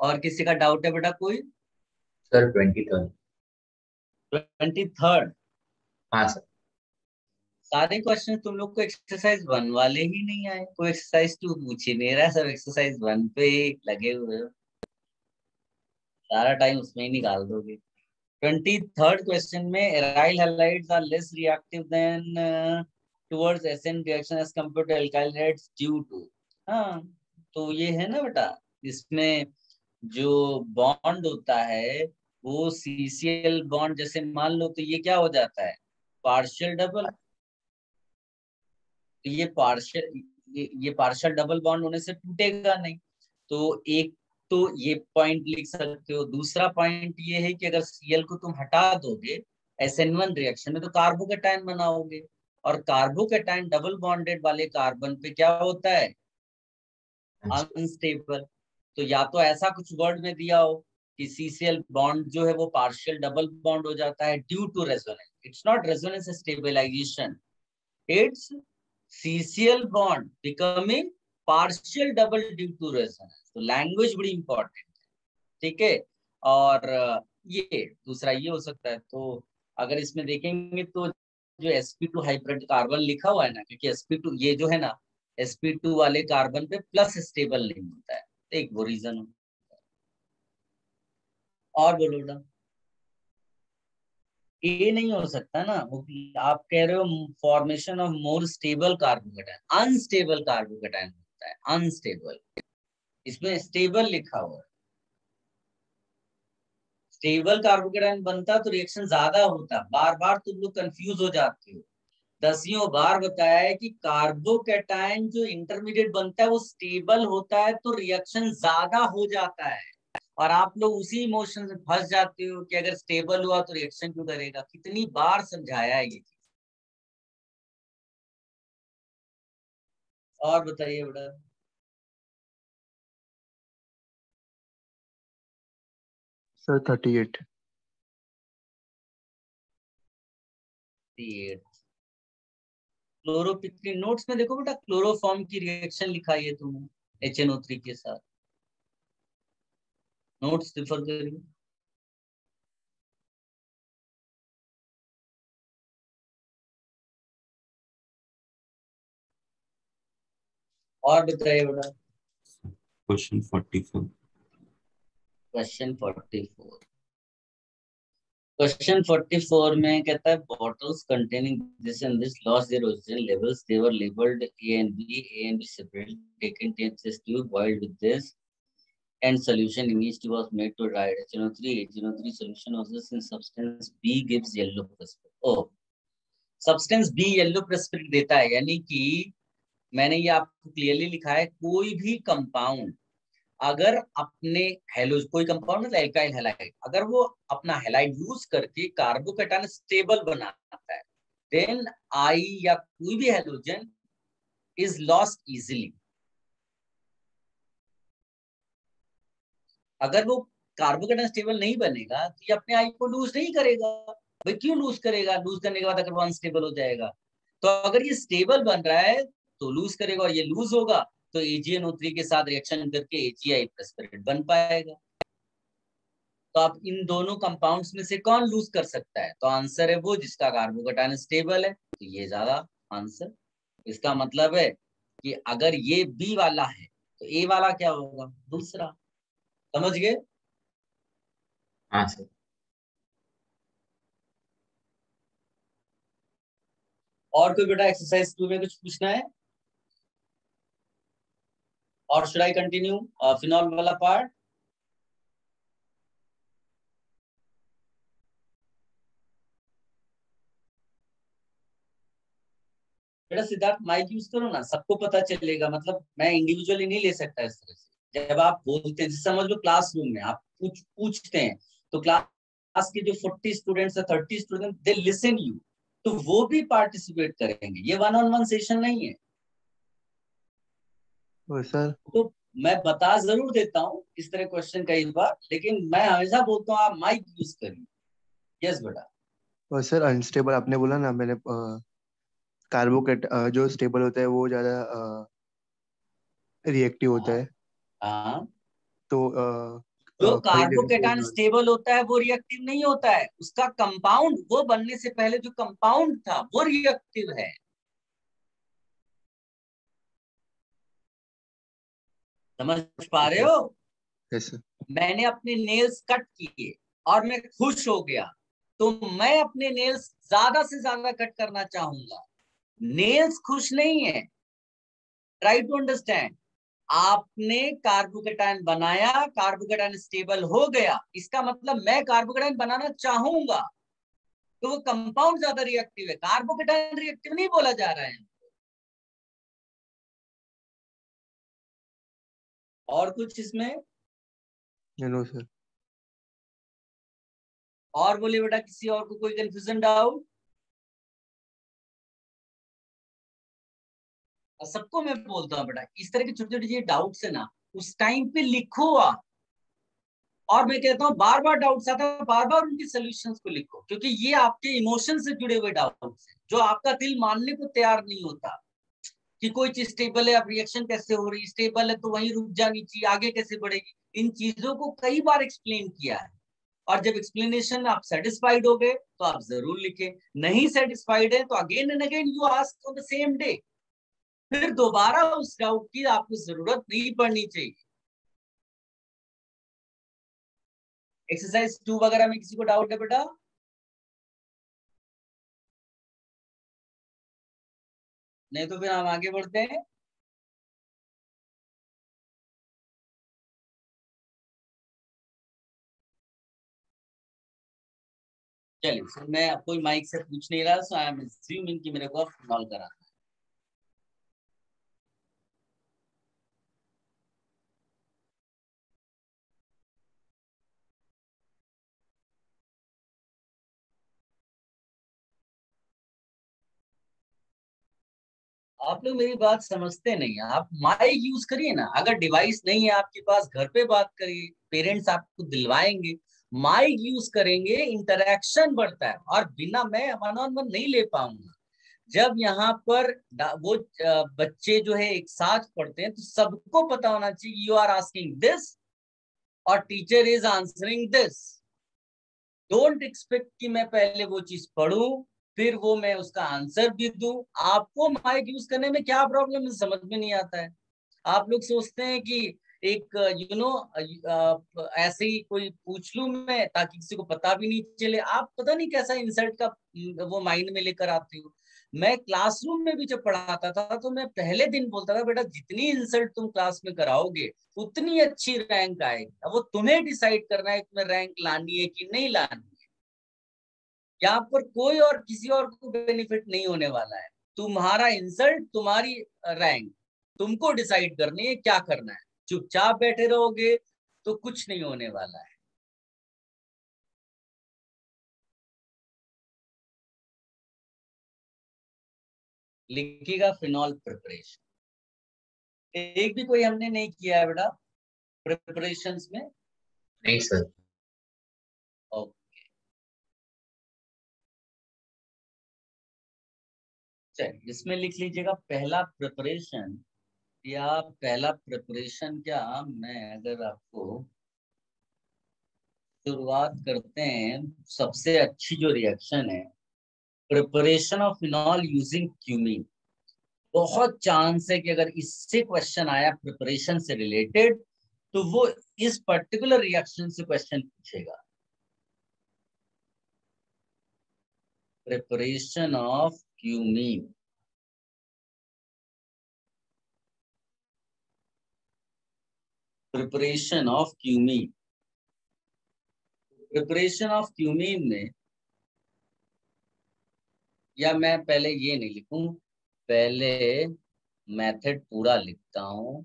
और किसी का डाउट है बेटा कोई? Sir twenty third twenty third हाँ सर सारे क्वेश्चन तुम लोग को एक्सरसाइज वन वाले ही नहीं आए। कोई एक्सरसाइज टू पूछ नहीं रहा सब एक्सरसाइज वन पे लगे हुए हो। सारा टाइम उसमें ही निकाल दोगे। ट्वेंटी थर्ड क्वेश्चन में aryl halides are less reactive than towards SN reaction as compare to alkyl halides due to हाँ तो ये है ना बेटा इसमें जो बॉन्ड होता है वो सीसीएल बॉन्ड जैसे मान लो तो ये क्या हो जाता है? Partial double? तो ये पार्शियल ये, ये पार्शियल डबल बॉन्ड होने से टूटेगा नहीं। तो एक तो ये पॉइंट लिख सकते हो। दूसरा पॉइंट ये है कि अगर सीएल को तुम हटा दोगे एस एन वन रिएक्शन में तो कार्बो कार्बोकेटाइन बनाओगे। और कार्बो कार्बोकेटाइन डबल बॉन्डेड वाले कार्बन पे क्या होता है? अनस्टेबल तो या तो ऐसा कुछ वर्ड में दिया हो कि सीसीएल बॉन्ड जो है वो पार्शियल डबल बॉन्ड हो जाता है due to resonance it's not resonance stabilization it's CCl bond becoming partial double due to resonance. तो लैंग्वेज बड़ी इंपॉर्टेंट है, ठीक है? और ये दूसरा ये हो सकता है तो अगर इसमें देखेंगे तो जो sp2 हाइब्रिड कार्बन लिखा हुआ है ना, क्योंकि sp2 ये जो है ना sp2 वाले कार्बन पे प्लस स्टेबल नहीं होता है। एक वो रीजन है। और बोलो ना ये नहीं हो सकता ना आप कह रहे हो formation of more stable carbocation unstable carbocation होता है अनस्टेबल इसमें स्टेबल लिखा हुआ है। स्टेबल कार्बोकेटाइन बनता तो रिएक्शन ज़्यादा होता, बार बार तुम लोग कंफ्यूज हो जाते हो। दसियों बार बताया है कि कार्बोकेटाइन जो इंटरमीडिएट बनता है वो स्टेबल होता है तो रिएक्शन ज़्यादा हो जाता है। और आप लोग उसी इमोशन से फंस जाते हो कि अगर स्टेबल हुआ तो रिएक्शन क्यों करेगा? कितनी बार समझाया है ये चीज़। और बताइए बेटा। Sir thirty eight chloropicrin notes में देखो बेटा क्लोरोफॉर्म की रिएक्शन लिखा है तुमने एच एन थ्री के साथ। नोट्स रिफर करिए। और बताइए बेटा। Question forty four question forty four question 44 में कहता है bottles containing this and this lost their origin labels they were labelled A and B A and B separate taken ten this tube boiled with this and solution in each was made to write चलो 3 8 solution of this in substance B gives yellow precipitate oh substance B yellow precipitate देता है, यानी कि मैंने ये आपको क्लियरली लिखा है, कोई भी कंपाउंड अगर अपने हेलो कोई कंपाउंड मतलब एल्काइल हेलाइड अगर वो अपना हेलाइड यूज़ करके कार्बोकेटाइन स्टेबल बनाता है देन आई या कोई भी हेलोजन इज़ लॉस्ट इजिली अगर वो कार्बोकेटाइन स्टेबल नहीं बनेगा तो ये अपने आई को लूज नहीं करेगा। भाई क्यों लूज करेगा? लूज करने के बाद अगर वो अनस्टेबल हो जाएगा। तो अगर ये स्टेबल बन रहा है तो लूज करेगा और ये लूज होगा। तो एजीएनओ3 के साथ रिएक्शन करके एजीआई प्रेसिपिटेट बन पाएगा। तो आप इन दोनों कंपाउंड्स में से कौन लूज कर सकता है? तो आंसर है वो जिसका कार्बोकेटाइन स्टेबल है। तो ये ज़्यादा आंसर इसका मतलब है कि अगर ये बी वाला है तो ए वाला क्या होगा? दूसरा। समझ गए? हाँ सर और कोई बेटा एक्सरसाइज टू में कुछ पूछना है? और शुड आई कंटिन्यू फिनॉल वाला पार्ट बेटा सिद्धार्थ माइक यूज़ करो ना, सबको पता चलेगा मतलब मैं इंडिविजुअली नहीं ले सकता इस तरह से। जब आप बोलते हैं समझ लो क्लासरूम में आप पूछ, पूछते हैं तो क्लास के जो फोर्टी स्टूडेंट्स है thirty student they listen you तो वो भी पार्टिसिपेट करेंगे। ये वन ऑन वन सेशन नहीं है। सर? तो मैं बता ज़रूर देता हूँ इस तरह क्वेश्चन कई बार लेकिन मैं हमेशा बोलता हूँ आप माइक यूज़ करिए। यस बेटा। और सर अनस्टेबल आपने बोला ना मैंने कार्बोकेट जो स्टेबल होता है वो ज़्यादा रिएक्टिव होता है। हाँ। तो तो अ, जो कार्बोकेटान स्टेबल होता। है वो रिएक्टिव नहीं होता है। उसका कंपाउंड वो बनने से पहले जो कंपाउंड था वो रिएक्टिव है। समझ पा रहे हो? मैंने अपने नेल्स कट किए और मैं खुश हो गया। तो मैं अपने नेल्स ज़्यादा से ज़्यादा कट करना चाहूँगा। नेल्स खुश नहीं है। ट्राई टू अंडरस्टैंड आपने कार्बोकेटाइन बनाया कार्बोकेटाइन स्टेबल हो गया। इसका मतलब मैं कार्बोकेटाइन बनाना चाहूँगा। तो वो कंपाउंड ज़्यादा रिएक्टिव है। कार्बोकेटाइन रिएक्टिव नहीं बोला जा रहा है। और कुछ इसमें? नो सर और बोले बेटा किसी और को कोई कंफ्यूजन डाउट सबको मैं बोलता हूँ बेटा इस तरह के छोटे छोटे डाउट्स है ना उस टाइम पे लिखो आप। और मैं कहता हूँ बार बार डाउट्स आता है बार बार उनके सोल्यूशंस को लिखो क्योंकि ये आपके इमोशन से जुड़े हुए डाउट्स हैं जो आपका दिल मानने को तैयार नहीं होता। कि कोई चीज़ स्टेबल है, अब रिएक्शन कैसे हो रही स्टेबल है तो वहीं रुक जानी चाहिए, आगे कैसे बढ़ेगी? इन चीज़ों को कई बार एक्सप्लेन किया है। और जब एक्सप्लेनेशन आप सेटिस्फाइड हो गए तो आप ज़रूर लिखें। नहीं सेटिस्फाइड है तो again and again you ask on the same day फिर दोबारा उस डाउट की आपको ज़रूरत नहीं पड़नी चाहिए। एक्सरसाइज टू वगैरह में किसी को डाउट है बेटा? नहीं तो फिर हम आगे बढ़ते हैं। चलिए, सर, मैं कोई माइक से पूछ नहीं रहा सो आई एम कि मेरे को कॉल करा आप लोग मेरी बात समझते नहीं, आप माइक यूज़ करिए ना। अगर डिवाइस नहीं है आपके पास, घर पे बात करिए पेरेंट्स आपको दिलवाएँगे माइक यूज़ करेंगे इंटरेक्शन बढ़ता है और बिना मैं वन ऑन वन नहीं ले पाऊँगा। जब यहाँ पर वो बच्चे जो है एक साथ पढ़ते हैं तो सबको पता होना चाहिए यू आर आस्किंग दिस और teacher is answering this don't expect कि मैं पहले वो चीज़ पढ़ू फिर वो मैं उसका आंसर भी दू। आपको माइक यूज़ करने में क्या प्रॉब्लम है? समझ में नहीं आता है। आप लोग सोचते हैं कि एक यू नो ऐसे ही कोई पूछ लू मैं ताकि किसी को पता भी नहीं चले। आप पता नहीं कैसा इंसल्ट का वो माइंड में लेकर आते हो। मैं क्लासरूम में भी जब पढ़ाता था तो मैं पहले दिन बोलता था, बेटा, जितनी इंसल्ट तुम क्लास में कराओगे, उतनी अच्छी रैंक आएगी। वो तुम्हें डिसाइड करना है तुम्हें रैंक लानी है कि नहीं लानी यहाँ पर कोई और किसी और को बेनिफिट नहीं होने वाला है। तुम्हारा इंसल्ट तुम्हारी रैंक तुमको डिसाइड करनी है क्या करना है। चुपचाप बैठे रहोगे तो कुछ नहीं होने वाला है। लिखेगा फिनॉल प्रिपरेशन एक भी कोई हमने नहीं किया है बेटा प्रिपरेशंस में? नहीं सर चलिए इसमें लिख लीजिएगा पहला प्रिपरेशन या पहला प्रिपरेशन क्या, मैं अगर आपको शुरुआत करते हैं, सबसे अच्छी जो रिएक्शन है preparation of phenol using cumene बहुत चांस है कि अगर इससे क्वेश्चन आया प्रिपरेशन से रिलेटेड तो वो इस पर्टिकुलर रिएक्शन से क्वेश्चन पूछेगा। Preparation of cumene preparation of cumene preparation of cumene में, या मैं पहले ये नहीं लिखूं, पहले मेथड पूरा लिखता हूँ।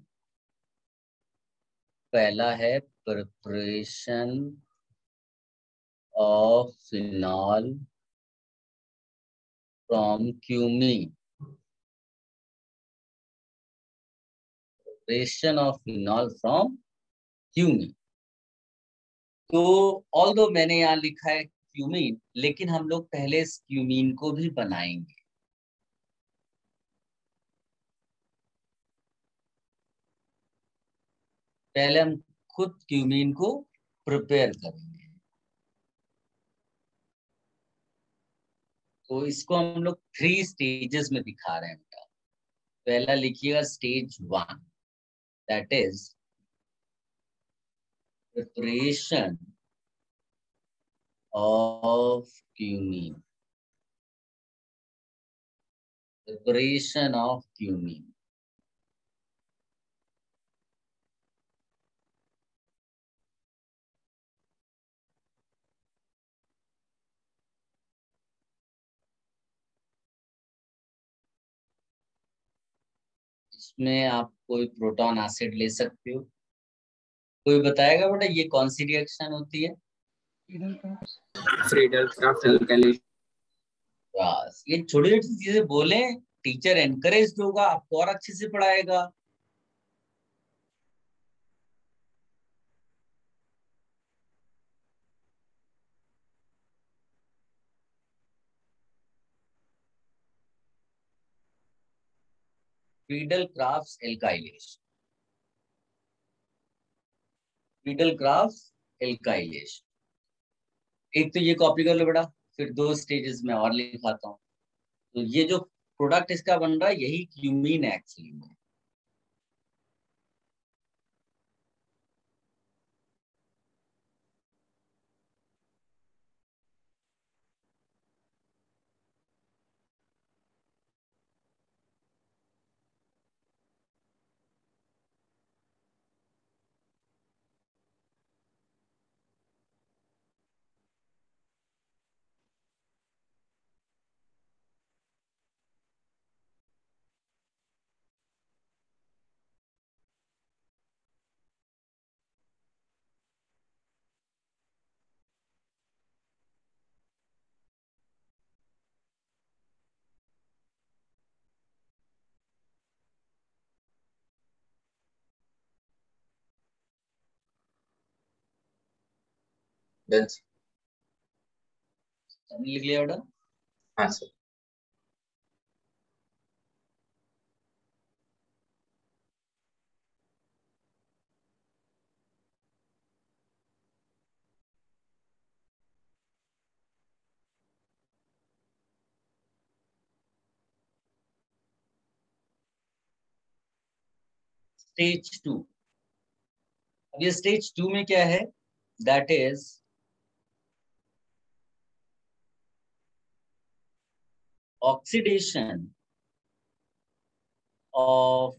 पहला है preparation of phenol from cumene preparation of phenol from cumene तो ऑल दो मैंने यहाँ लिखा है क्यूमिन लेकिन हम लोग पहले इस क्यूमिन को भी बनाएँगे। पहले हम खुद क्यूमीन को प्रिपेयर करेंगे। तो इसको हम लोग थ्री स्टेजेस में दिखा रहे हैं बेटा पहला लिखिएगा stage one that is preparation of cumene preparation of cumin. इसमें आप कोई प्रोटॉन एसिड ले सकते हो। कोई बताएगा बेटा, ये कौन सी रिएक्शन होती है? ये छोटी छोटी चीज़ें बोले टीचर एनकरेज होगा, आपको और अच्छे से पढ़ाएगा। Friedel Crafts alkylation Friedel Crafts alkylation एक तो ये कॉपी कर लो बेटा, फिर दो स्टेजेस में और लिखाता हूँ। तो ये जो प्रोडक्ट इसका बन रहा है, यही क्यूमीन एक्चुअली में डन सबने लिख लिया बेटा हाँ सर स्टेज टू अब ये स्टेज टू में क्या है? That is oxidation of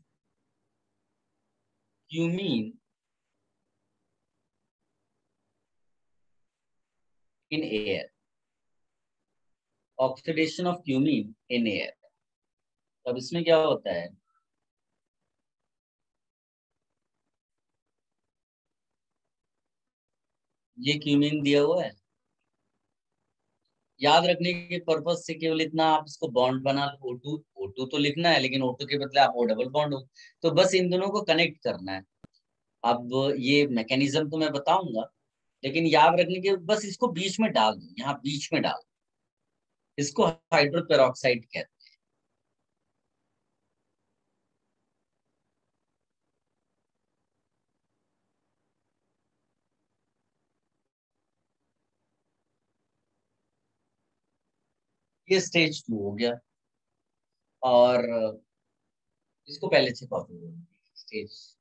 cumene in air. Oxidation of cumene in air. अब इसमें क्या होता है ये क्यूमिन दिया हुआ है याद रखने के पर्पज से केवल इतना आप इसको बॉन्ड बना लो। O2 O2 तो लिखना है, लेकिन ओटू के बदले आप ओ डबल बॉन्ड हो। तो बस इन दोनों को कनेक्ट करना है। अब ये मैकेनिज्म तो मैं बताऊँगा, लेकिन याद रखने के बस इसको बीच में डाल दो, यहाँ बीच में डाल इसको हाइड्रोपेरोक्साइड कहते हैं। ये स्टेज टू हो गया। और इसको पहले से कॉपी स्टेज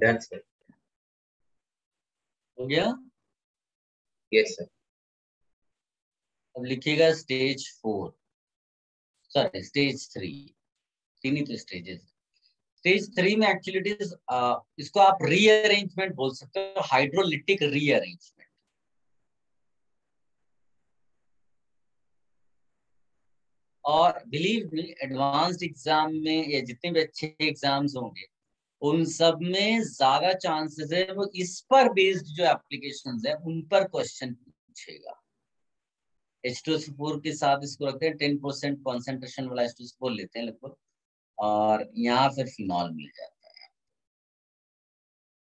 डन सर हो गया? यस सर अब लिखिएगा stage four sorry stage three तीन ही तो स्टेजेस स्टेज थ्री में एक्चुअली इट इज़ इसको आप रीअरेंजमेंट बोल सकते हो हाइड्रोलिटिक रीअरेंजमेंट और बिलीव मी एडवांस्ड एग्ज़ाम में या जितने भी अच्छे एग्ज़ाम्स होंगे उन सब में ज़्यादा चांसेस है, वो इस पर बेस्ड जो एप्लीकेशन है, उन पर क्वेश्चन पूछेगा। एच टू फोर के साथ इसको रखते हैं टेन परसेंट कॉन्सेंट्रेशन वाला एच टू फोर लेते हैं लगभग, और यहाँ फिर फिनॉल मिल जाता है।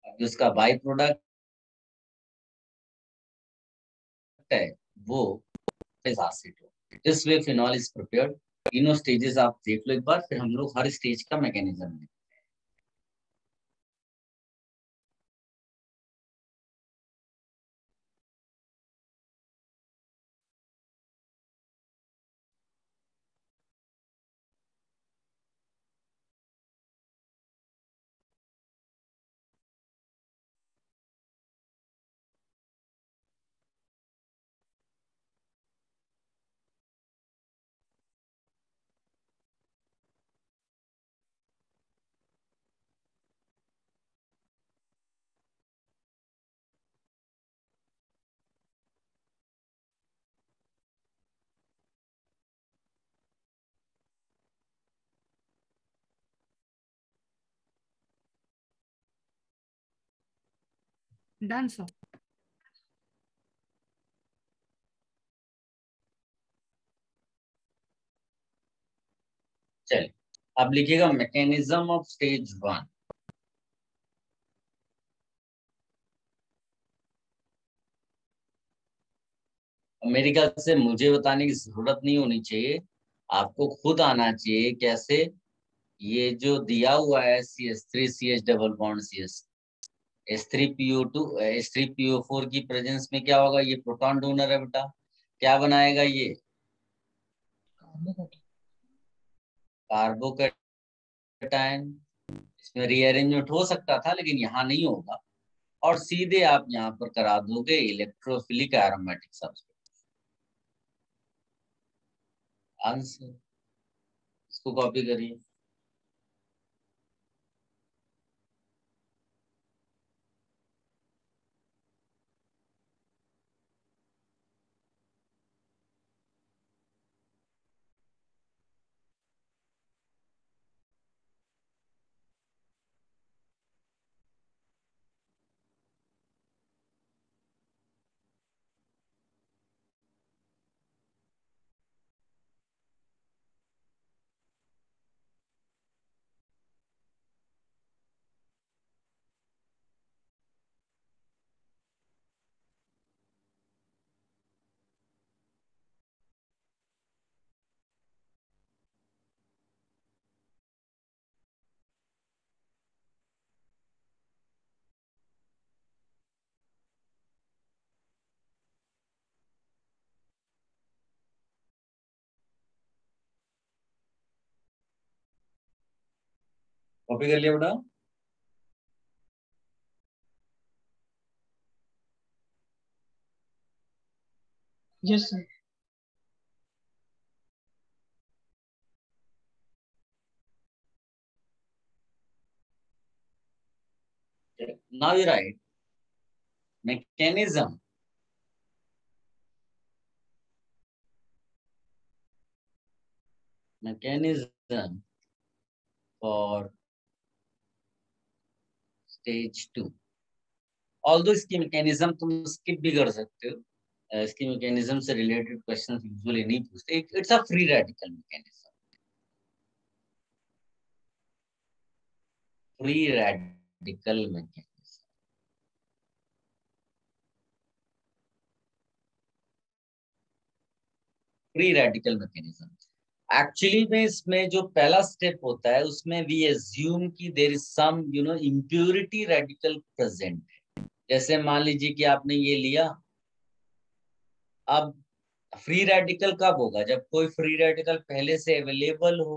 अब उसका बाई प्रोडक्ट है, वो acid this way phenol is prepared तीनों स्टेजेस आप देख लो एक बार, फिर हम लोग हर स्टेज का मैकेनिज्म देखते Done. चलिए, अब लिखिएगा मैकेनिज्म ऑफ़ स्टेज वन मेरे ख्याल से मुझे बताने की ज़रूरत नहीं होनी चाहिए आपको खुद आना चाहिए कैसे ये जो दिया हुआ है C S three C H double bond C S S three PO two S three PO four की प्रेजेंस में क्या होगा? ये प्रोटॉन डोनर है बेटा। क्या बनाएगा ये? कार्बोकेटाइन इसमें रीअरेंजमेंट हो सकता था, लेकिन यहाँ नहीं होगा। और सीधे आप यहाँ पर करा दोगे इलेक्ट्रोफिलिक एरोमेटिक सब्सटेंस आंसर इसको कॉपी करिए। कॉपी कर लिया बेटा। Yes now you write mechanism mechanism for stage two. Although इसकी मैकेनिज्म तुम स्किप भी कर सकते हो इसकी मैकेनिज्म से रिलेटेड क्वेश्चन यूजुअली नहीं पूछते। It's a free radical mechanism free radical mechanism free radical mechanism actually में इसमें जो पहला स्टेप होता है, उसमें वी एज्यूम कि there is some you know impurity radical present जैसे मान लीजिए कि आपने ये लिया, अब फ्री रेडिकल कब होगा जब कोई फ्री रेडिकल पहले से अवेलेबल हो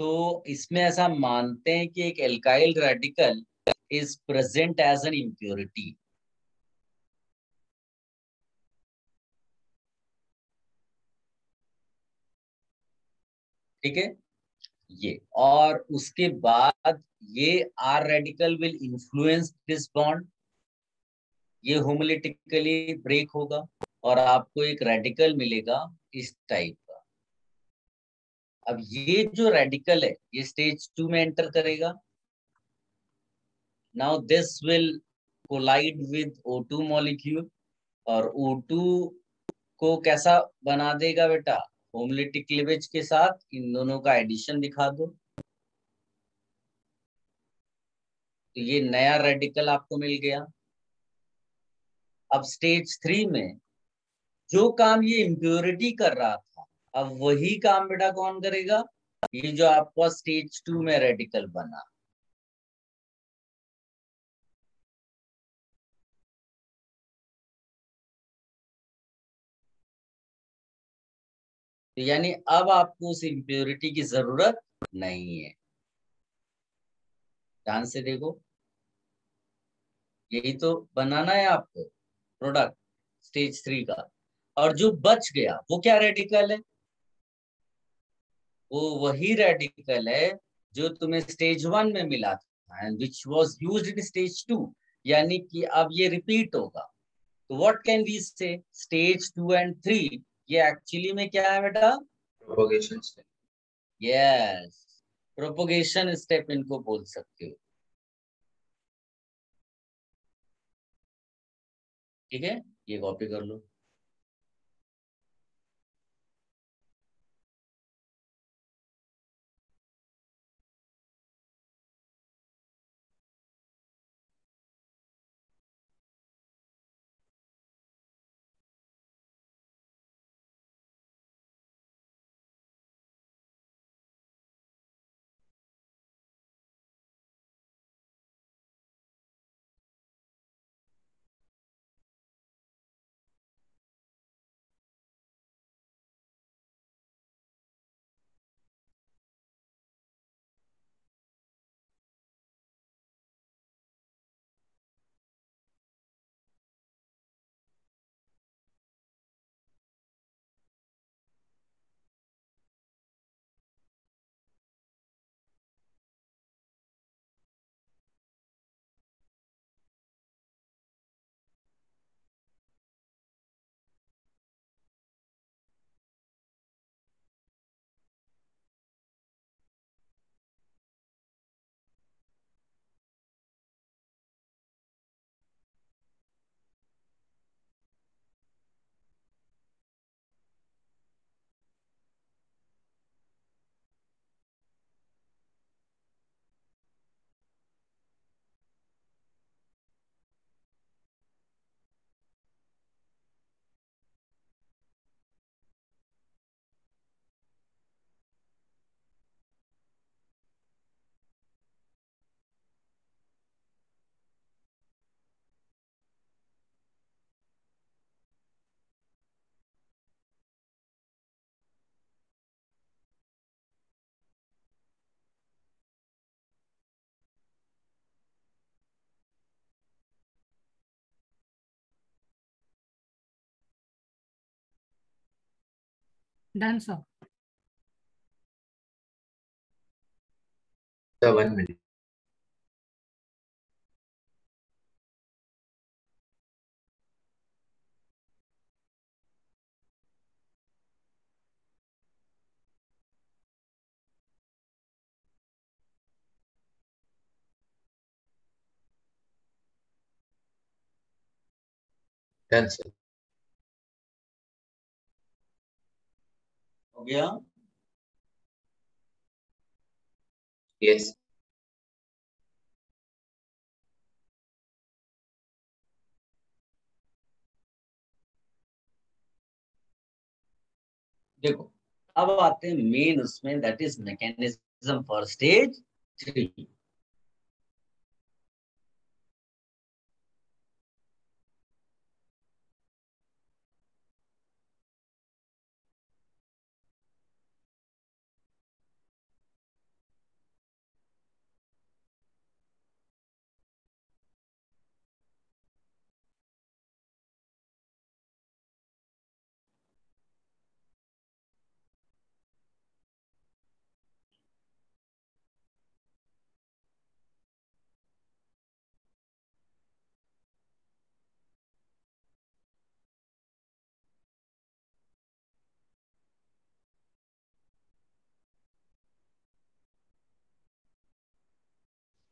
तो इसमें ऐसा मानते हैं कि एक alkyl radical is present as an impurity. ठीक है? ये। और उसके बाद ये R radical will influence this bond ये होमोलिटिकली ब्रेक होगा और आपको एक रेडिकल मिलेगा इस टाइप का। अब ये जो रेडिकल है, ये स्टेज टू में एंटर करेगा। Now this will collide with O2 molecule और O2 को कैसा बना देगा बेटा? होमलिटिक क्लीवेज के साथ इन दोनों का एडिशन दिखा दो। तो ये नया रेडिकल आपको मिल गया। अब स्टेज थ्री में जो काम ये इम्प्योरिटी कर रहा था, अब वही काम बेटा कौन करेगा? ये जो आपका स्टेज टू में रेडिकल बना। तो यानी अब आपको उस इम्प्योरिटी की ज़रूरत नहीं है। ध्यान से देखो। यही तो बनाना है आपको प्रोडक्ट स्टेज थ्री का। और जो बच गया, वो क्या रेडिकल है? वो वही रेडिकल है जो तुम्हें स्टेज वन में मिला था which was used in stage two यानी कि अब ये रिपीट होगा। तो what can we say stage two and three ये एक्चुअली में क्या है बेटा? Propagation step yes propagation step इनको बोल सकते हो। ठीक है? ये कॉपी कर लो। Done, sir. The one minute. Done, sir. हो गया Yes. देखो अब आते हैं मेन उसमें that is mechanism for stage three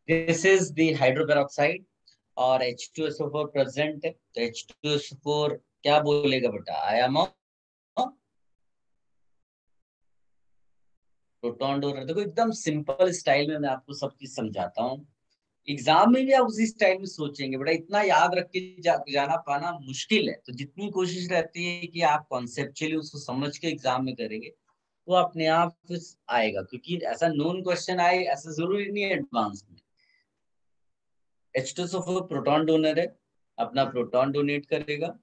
this is the hydroperoxide और H2SO4 प्रेजेंट है तो H2SO4 क्या बोलेगा बेटा? आई एम प्रोटॉन डोनर देखो एकदम सिंपल स्टाइल में मैं आपको सब चीज़ समझाता हूँ। एग्ज़ाम में भी आप उसी स्टाइल में सोचेंगे। बेटा इतना याद रख के जा, जाना पाना मुश्किल है। तो जितनी कोशिश रहती है कि आप कॉन्सेप्चुअली उसको समझ के एग्ज़ाम में करेंगे वो अपने आप आएगा। क्योंकि ऐसा नोन क्वेश्चन आए ऐसा ज़रूरी नहीं है एडवांस में। H two SO four proton donor है अपना प्रोटॉन डोनेट करेगा।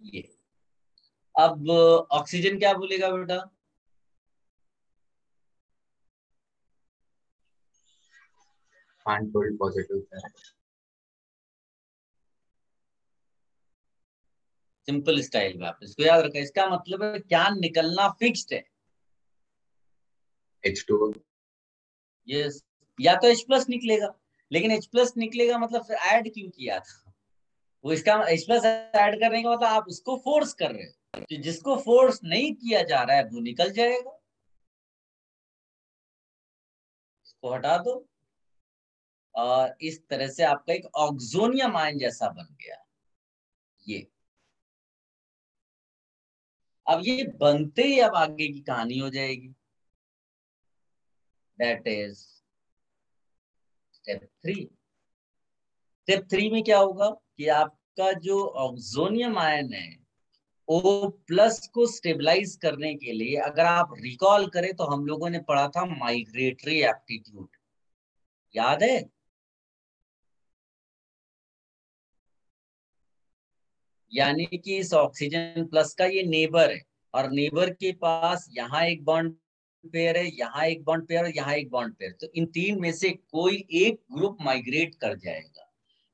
ये। अब ऑक्सीजन क्या बोलेगा बेटा? पॉजिटिव सिंपल स्टाइल में आप इसको याद रखें इसका मतलब है क्या निकलना फिक्स्ड है। एच टू यस या तो H प्लस निकलेगा। लेकिन H प्लस निकलेगा मतलब फिर ऐड क्यों किया था? वो इसका H प्लस ऐड करने का मतलब आप उसको फोर्स कर रहे हो। कि जिसको फोर्स नहीं किया जा रहा है, वो निकल जाएगा। इसको हटा दो। और इस तरह से आपका एक ऑक्सोनियम आयन जैसा बन गया। ये। अब ये बनते ही अब आगे की कहानी हो जाएगी। That is step three step three में क्या होगा कि आपका जो ऑक्सोनियम आयन है ओ प्लस को स्टेबलाइज करने के लिए अगर आप रिकॉल करें तो हम लोगों ने पढ़ा था माइग्रेटरी एप्टीट्यूड याद है? यानी कि इस ऑक्सीजन प्लस का ये नेबर है और नेबर के पास यहाँ एक बॉन्ड पेयर है, यहाँ एक बॉन्ड पेयर और यहाँ एक बॉन्ड पेयर तो इन तीन में से कोई एक ग्रुप माइग्रेट कर जाएगा।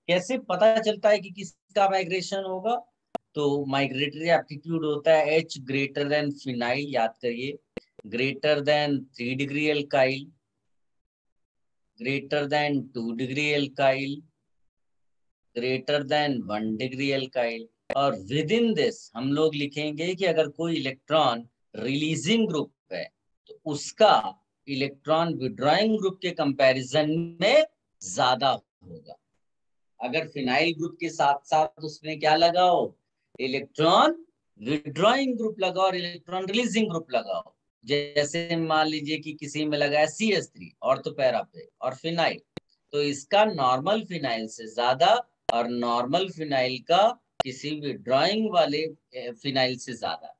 कैसे पता चलता है कि किसका माइग्रेशन होगा? तो माइग्रेटरी एप्टीट्यूड होता है एच ग्रेटर देन फिनाइल याद करिए। Greater than three degree alkyl greater than two degree alkyl greater than one degree alkyl और विद इन दिस हम लोग लिखेंगे कि अगर कोई इलेक्ट्रॉन रिलीजिंग ग्रुप तो उसका इलेक्ट्रॉन विड्रॉइंग ग्रुप के कंपैरिजन में ज़्यादा होगा। अगर फिनाइल ग्रुप के साथ साथ उसमें क्या लगाओ? इलेक्ट्रॉन विड्रॉइंग ग्रुप लगाओ और इलेक्ट्रॉन रिलीजिंग ग्रुप लगाओ। जैसे मान लीजिए कि किसी में लगा सी एस थ्री और तो पैरा पे, और फिनाइल तो इसका नॉर्मल फिनाइल से ज़्यादा और नॉर्मल फिनाइल का किसी भी ड्राइंग वाले फिनाइल से ज़्यादा।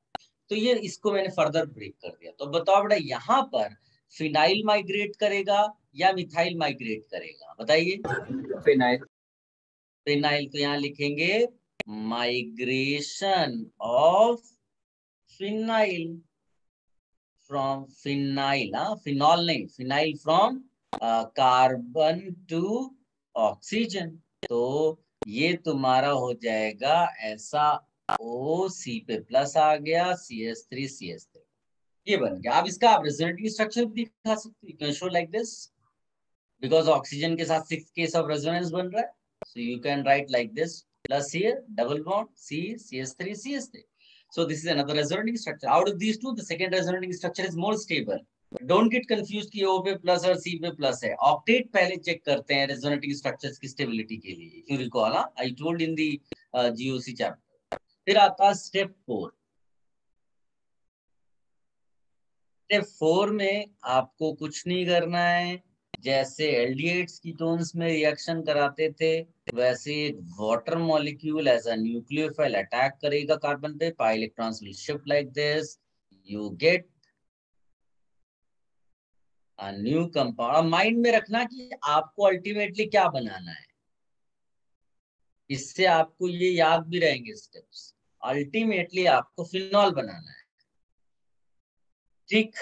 तो ये इसको मैंने फर्दर ब्रेक कर दिया। तो बताओ बेटा यहाँ पर फिनाइल माइग्रेट करेगा या मिथाइल माइग्रेट करेगा? बताइए। फिनाइल फिनाइल तो यहाँ लिखेंगे migration of phenyl from phenyl हाँ फिनॉल नहीं phenyl from carbon to oxygen तो ये तुम्हारा हो जाएगा ऐसा ओ सी पे प्लस आ गया C S three C S three ये बन गया। अब इसका आप रेजोनेटिव स्ट्रक्चर भी दिखा सकते हो। Show like this because oxygen के साथ सिक्स केस ऑफ़ रेजोनेंस बन रहा है। So you can write like this plus here double bond C C S three C S three So this is another resonating structure. Out of these two, the second resonating structure is more stable. Don't get confused कि O पे प्लस और C पे प्लस है। ऑक्टेट पहले चेक करते हैं रेजोनेटिंग स्ट्रक्चर्स की स्टेबिलिटी के लिए। You recall I told in the GOC chapter फिर आता है स्टेप फोर स्टेप फोर में आपको कुछ नहीं करना है। जैसे एल्डिएट्स कीटोन्स में रिएक्शन कराते थे, वैसे एक water molecule as a nucleophile attack करेगा कार्बन पे। Pi electrons will shift like this you get new compound mind में रखना कि आपको अल्टीमेटली क्या बनाना है। इससे आपको ये याद भी रहेंगे स्टेप्स अल्टीमेटली आपको फिनॉल बनाना है। ठीक?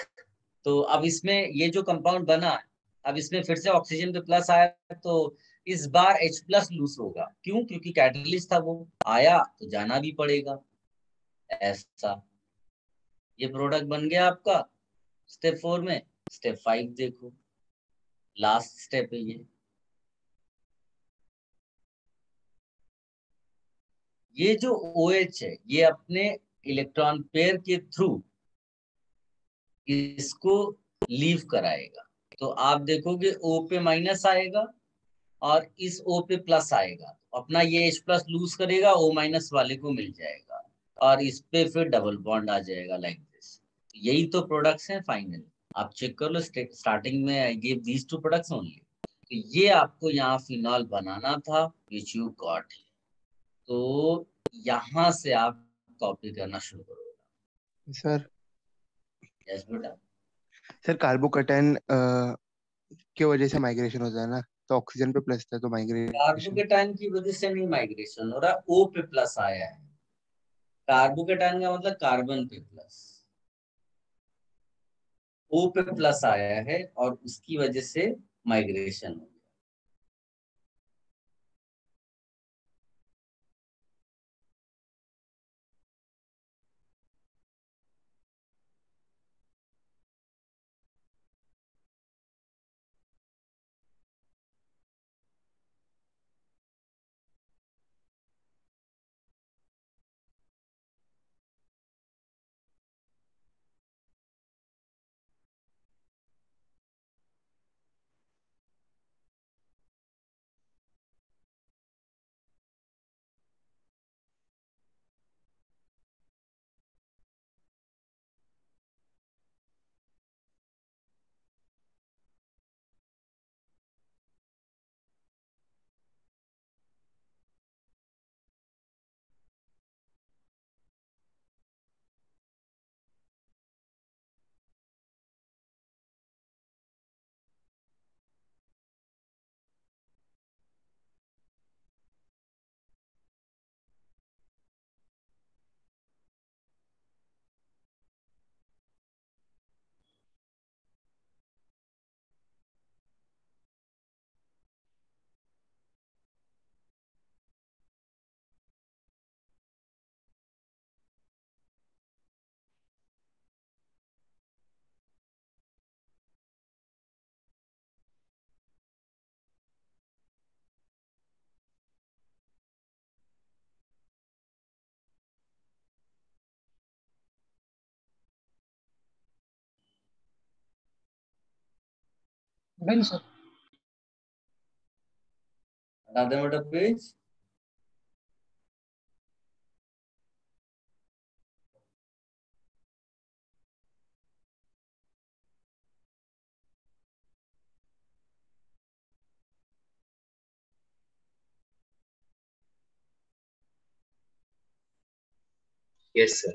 तो अब इसमें ये जो कंपाउंड बना, अब इसमें फिर से ऑक्सीजन पे प्लस आया तो इस बार H प्लस लूज होगा। क्यों? क्योंकि कैटलिस्ट था वो। आया तो जाना भी पड़ेगा। ऐसा। ये प्रोडक्ट बन गया आपका। स्टेप फोर में। स्टेप फाइव देखो। लास्ट स्टेप है ये। ये जो ओ OH है, ये अपने इलेक्ट्रॉन पेयर के थ्रू इसको लीव कराएगा। तो आप देखोगे ओ पे माइनस आएगा और इस ओ पे प्लस आएगा। अपना ये एच प्लस लूज करेगा ओ माइनस वाले को मिल जाएगा और इस पे फिर डबल बॉन्ड आ जाएगा लाइक दिस यही तो प्रोडक्ट्स हैं फाइनल आप चेक कर लो स्टार्टिंग में I give these two products only तो ये आपको यहाँ फिनॉल बनाना था विच यू गॉट तो यहाँ से आप कॉपी करना शुरू करोगे। सर। यस बेटा। सर कार्बोकैटायन के वजह से माइग्रेशन होता है ना? तो ऑक्सीजन पे प्लस था तो माइग्रेशन कार्बोकेटाइन की वजह से नहीं माइग्रेशन हो रहा ओ पे प्लस आया है। कार्बोकेटाइन का मतलब कार्बन पे प्लस ओ पे प्लस आया है और उसकी वजह से माइग्रेशन हो गया। Benny, sir. Another what page? Yes, sir.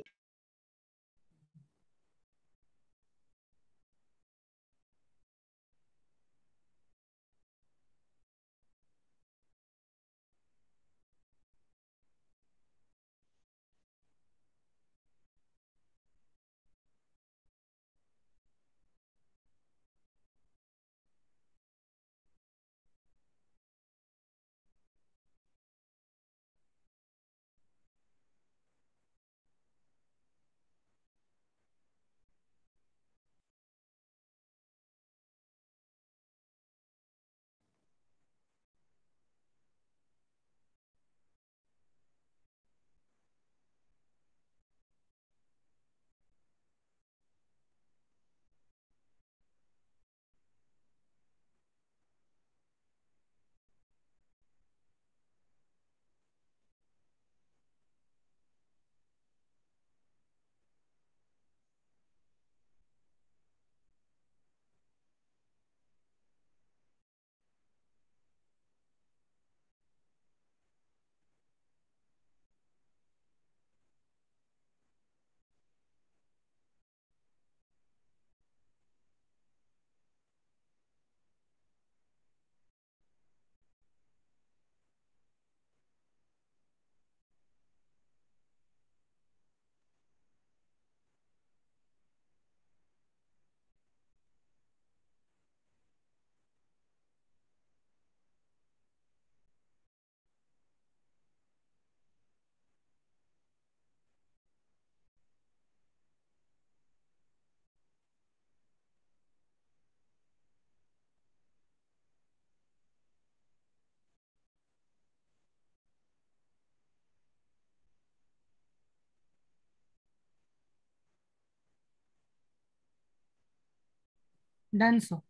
Done so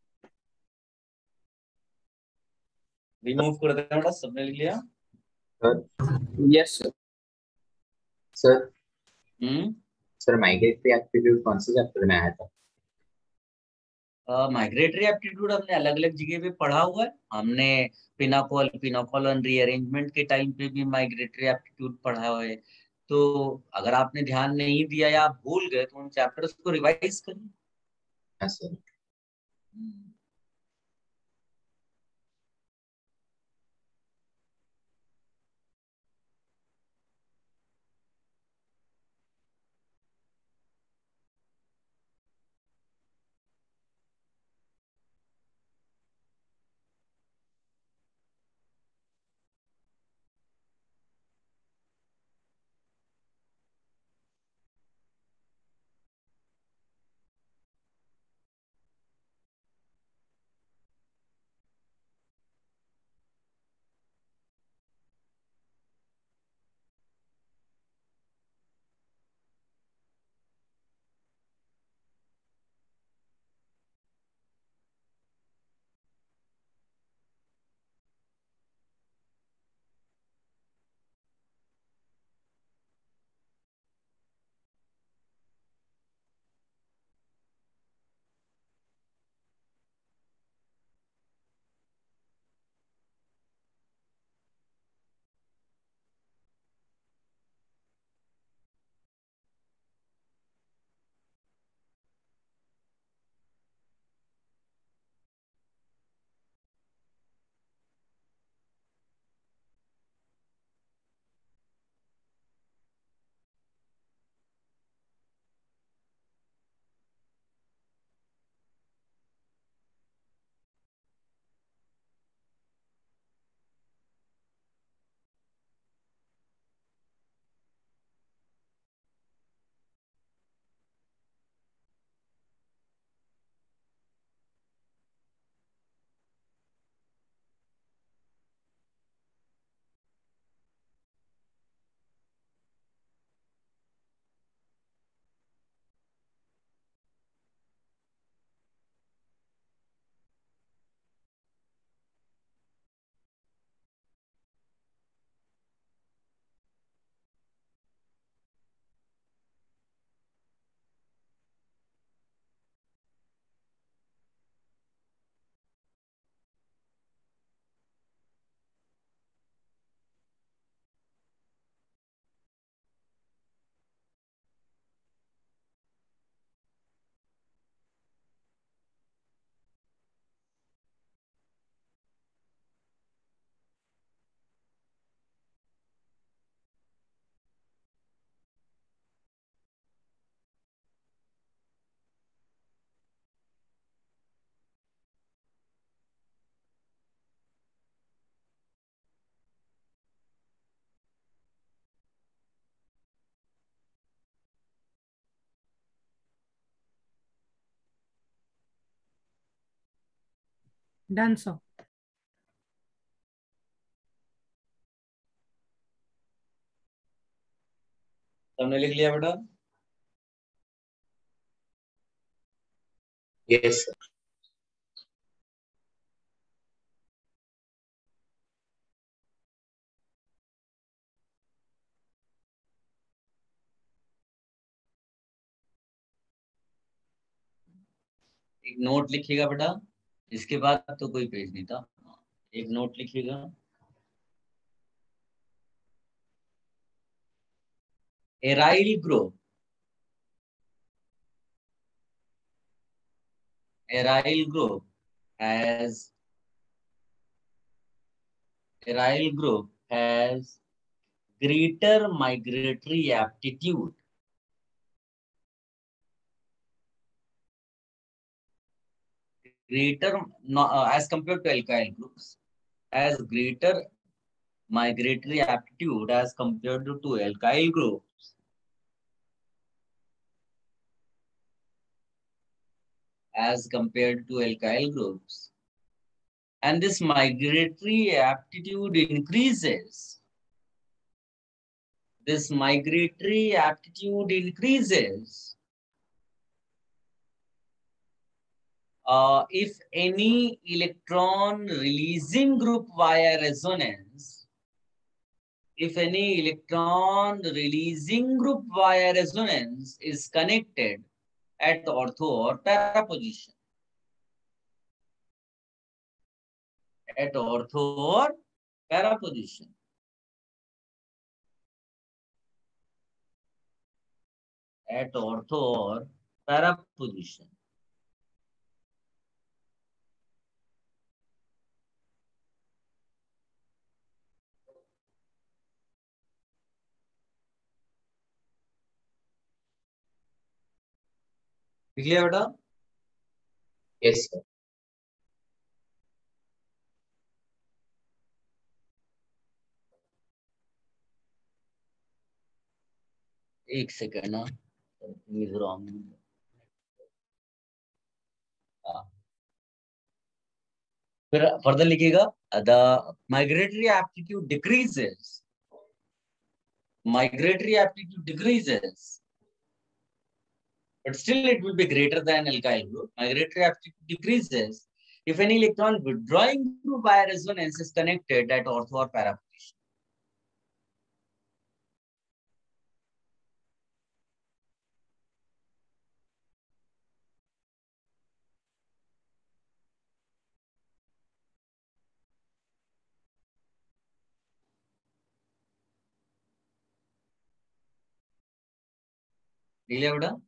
remove कर देना बेटा सबने लिख लिया yes sir sir hmm sir migratory aptitude कौन से चैप्टर में आया था? माइग्रेटरी एप्टीट्यूड हमने अलग अलग जगह पे पढ़ा हुआ है। हमने पिनाकोल पिनाकोल और रीअरेंजमेंट के टाइम पे भी माइग्रेटरी एप्टीट्यूड पढ़ा हुआ है। तो अगर आपने ध्यान नहीं दिया या आप भूल गए तो उन चैप्टर्स को रिवाइज करिए। हाँ डन सो सबने लिख लिया बेटा? यस सर एक नोट लिखिएगा बेटा। इसके बाद तो कोई पेज नहीं था। एक नोट लिखिएगा। Aryl group aryl group has aryl group has greater migratory aptitude greater uh, as compared to alkyl groups has greater migratory aptitude as compared to alkyl groups. As compared to alkyl groups. And this migratory aptitude increases. This migratory aptitude increases uh, if any electron releasing group via resonance, if any electron releasing group via resonance is connected at ortho or para position, at ortho or para position. At ortho or para position. Clear बेटा Yes, sir. एक सेकेंड ना इज़ रॉन्ग फिर फर्दर लिखिएगा। The migratory aptitude decreases migratory aptitude decreases. But still it will be greater than alkyl group migratory aptitude decreases if any electron withdrawing group via resonance is connected at ortho or para position लिया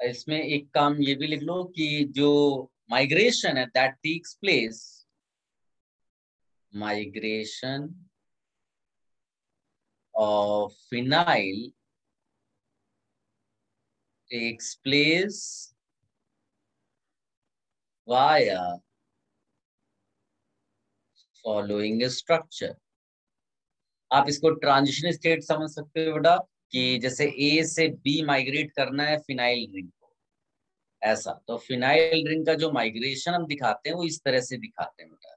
इसमें एक काम ये भी लिख लो कि जो माइग्रेशन है that takes place migration of phenyl takes place via following structure आप इसको ट्रांजिशन स्टेट समझ सकते हो, बेटा? कि जैसे ए से बी माइग्रेट करना है फिनाइल रिंग को। ऐसा। तो फिनाइल रिंग का जो माइग्रेशन हम दिखाते हैं, वो इस तरह से दिखाते हैं बेटा।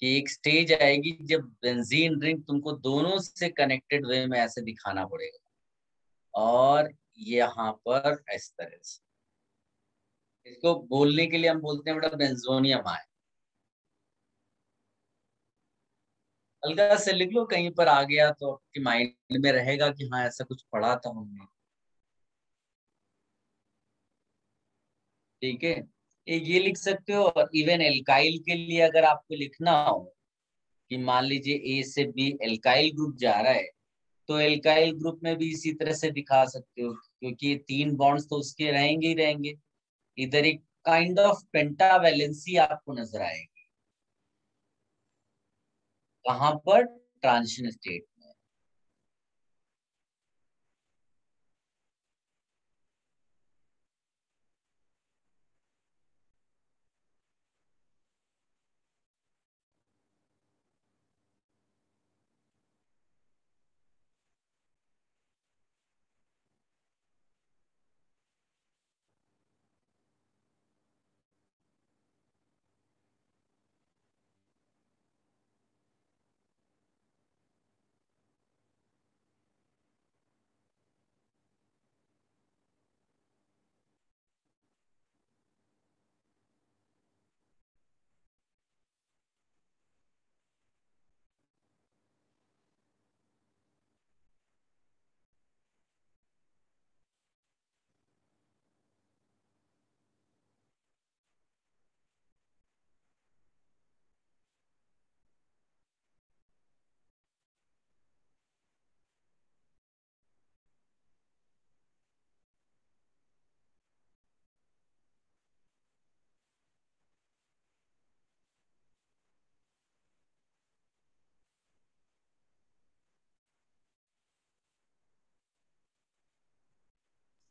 कि एक स्टेज आएगी जब बेंजीन रिंग तुमको दोनों से कनेक्टेड वे में ऐसे दिखाना पड़ेगा। और यहाँ पर इस तरह से। इसको बोलने के लिए हम बोलते हैं बेटा बेंजोनियम आए हल्का से लिख लो, कहीं पर आ गया तो आपके माइंड में रहेगा कि हाँ ऐसा कुछ पढ़ा था हमने ठीक है? ये लिख सकते हो और इवन एल्काइल के लिए अगर आपको लिखना हो कि मान लीजिए ए से बी एल्काइल ग्रुप जा रहा है तो एल्काइल ग्रुप में भी इसी तरह से दिखा सकते हो, क्योंकि तीन बॉन्ड्स तो उसके रहेंगे ही रहेंगे। इधर एक काइंड ऑफ़ पेंटावैलेंसी आपको नज़र आएगी। कहाँ पर ट्रांजिशन स्टेट।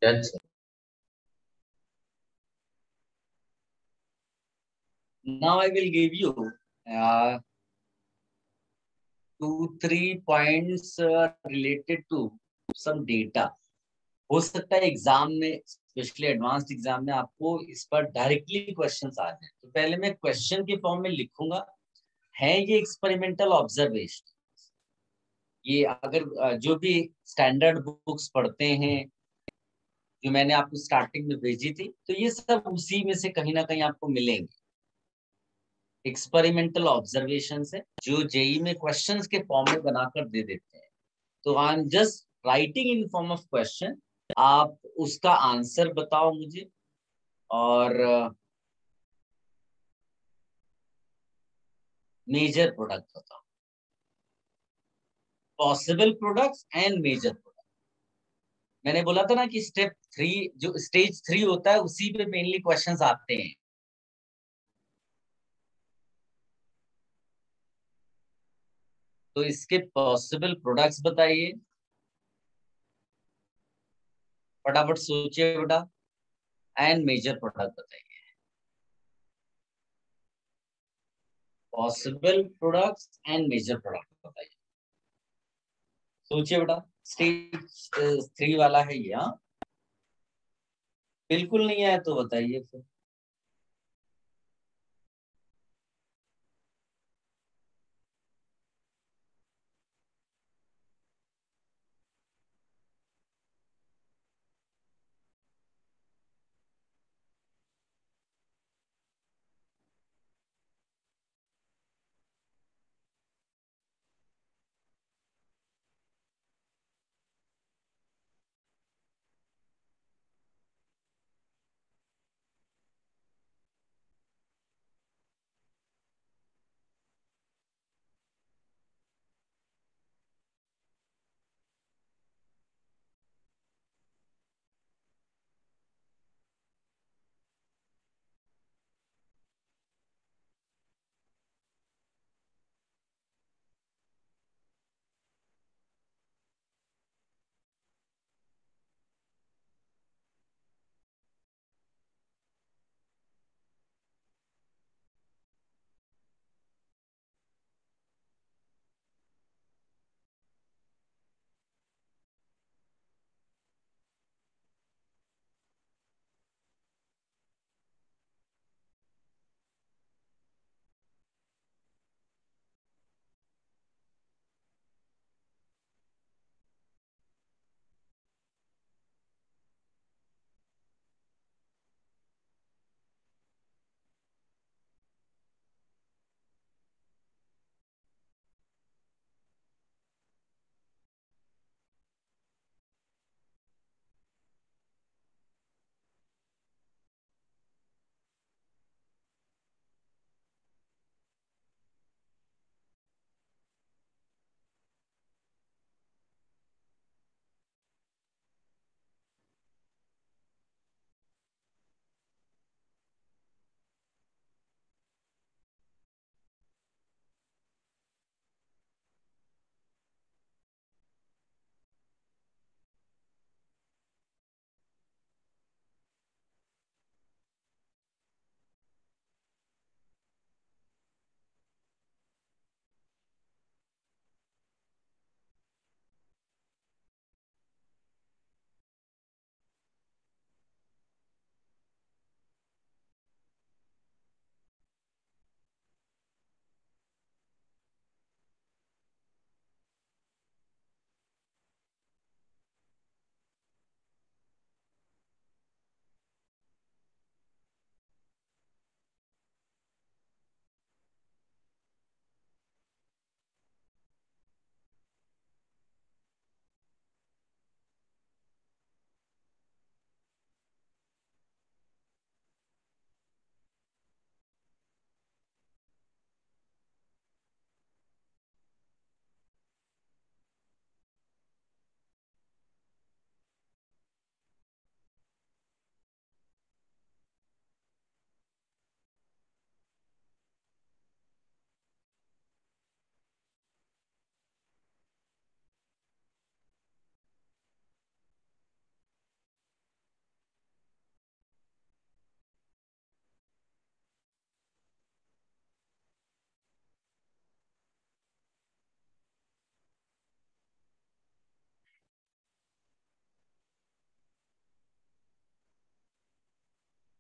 में now i will give you uh, two three points uh, related to some data. हो सकता है एग्ज़ाम में स्पेशली एडवांस्ड एग्ज़ाम में आपको इस पर डायरेक्टली क्वेश्चंस आ जाए। तो पहले मैं क्वेश्चन के फॉर्म में लिखूँगा। है ये एक्सपेरिमेंटल ऑब्जर्वेशन ये अगर जो भी स्टैंडर्ड बुक्स पढ़ते हैं जो मैंने आपको स्टार्टिंग में भेजी थी तो ये सब उसी में से कहीं ना कहीं आपको मिलेंगे। एक्सपेरिमेंटल ऑब्जर्वेशन से जो जेई में क्वेश्चंस के फॉर्म में बनाकर दे देते हैं। तो I am just writing in form of question आप उसका आंसर बताओ मुझे, और मेजर प्रोडक्ट बताओ। Possible products and major product मैंने बोला था ना कि स्टेप थ्री जो स्टेज थ्री होता है, उसी पे मेनली क्वेश्चंस आते हैं। तो इसके पॉसिबल प्रोडक्ट्स बताइए। फटाफट सोचिए बेटा। एंड मेजर प्रोडक्ट बताइए। Possible products and major product बताइए। सोचिए बेटा। स्टेज थ्री वाला है ये हाँ। बिल्कुल नहीं आया तो बताइए फिर।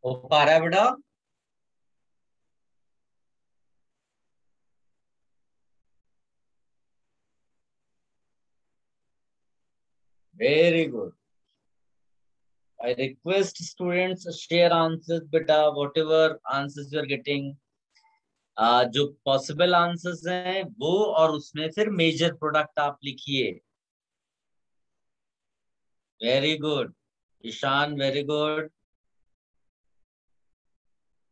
हो पा है बेटा very good I request students share answers beta whatever answers you are getting uh, जो possible answers हैं वो और उसमें फिर major product आप लिखिए very good Ishaan very good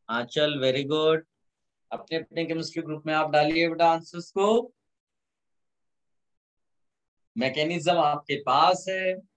Aanchal very good अपने अपने केमिस्ट्री ग्रुप में आप डालिए बेटा आंसर्स को। मैकेनिज्म आपके पास है।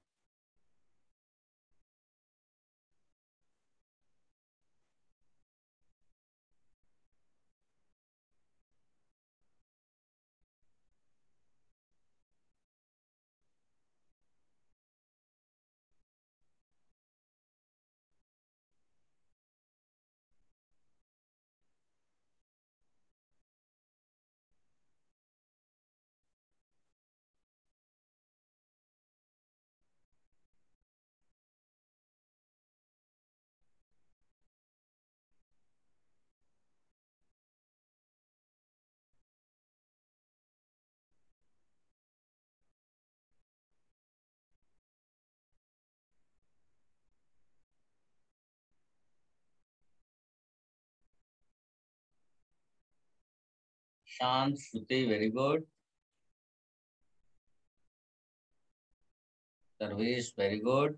Shant Shruti very good Sarvesh very good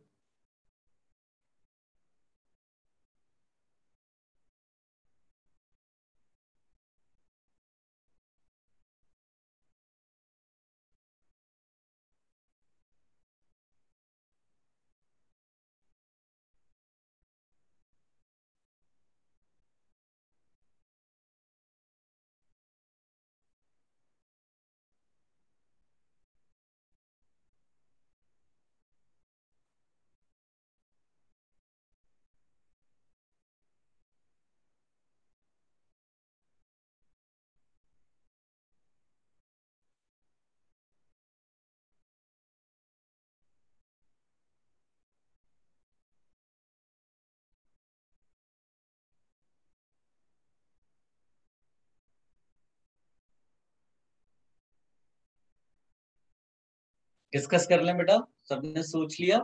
discuss कर लें बेटा सबने सोच लिया।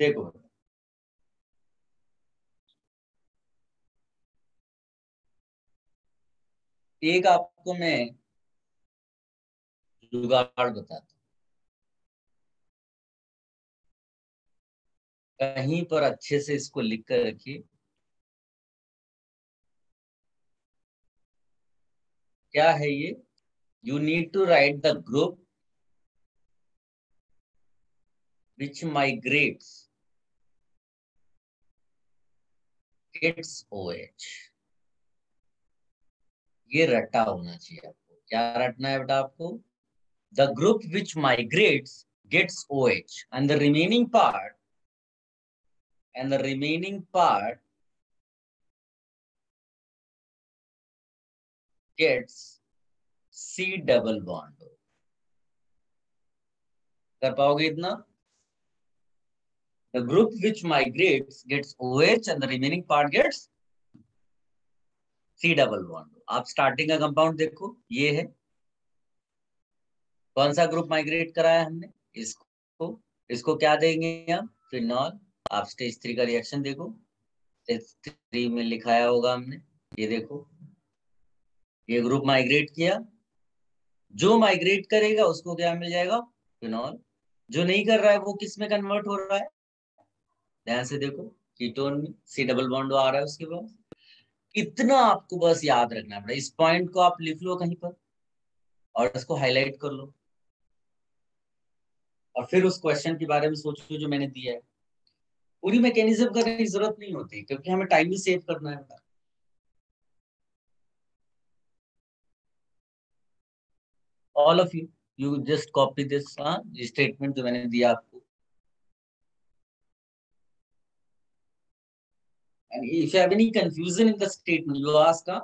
देखो एक आपको मैं जुगाड़ बताता हूँ। कहीं पर अच्छे से इसको लिख कर रखिए। क्या है ये? You need to write the group which migrates aggregates OH OH. ये रटा होना चाहिए आपको। क्या रटना है बेटा आपको? The group which migrates gets OH and the remaining part and the remaining part gets C double bond. कर पाओगे इतना? The group which migrates gets OH and the remaining part gets C double bond. आप स्टार्टिंग का कंपाउंड देखो, ये है। कौन सा ग्रुप माइग्रेट कराया हमने? इसको इसको क्या देंगे हम? फिनॉल आप स्टेज थ्री का रिएक्शन देखो। स्टेज थ्री में लिखाया होगा हमने, ये देखो। ये ग्रुप माइग्रेट किया। जो माइग्रेट करेगा, उसको क्या मिल जाएगा? फिनॉल जो नहीं कर रहा है, वो किसमें कन्वर्ट हो रहा है? ध्यान से देखो कीटोन में सी डबल बॉन्ड आ रहा है उसके पास इतना आपको बस याद रखना पड़ा इस पॉइंट को आप लिख लो कहीं पर और इसको हाईलाइट कर लो। और फिर उस क्वेश्चन के बारे में सोचो जो मैंने दिया है। पूरी मैकेनिज्म करने की ज़रूरत नहीं होती, क्योंकि हमें टाइम भी सेव करना है। All of you you just copy this statement जो मैंने दिया आपको। And if you have any confusion in the statement, you ask. Huh?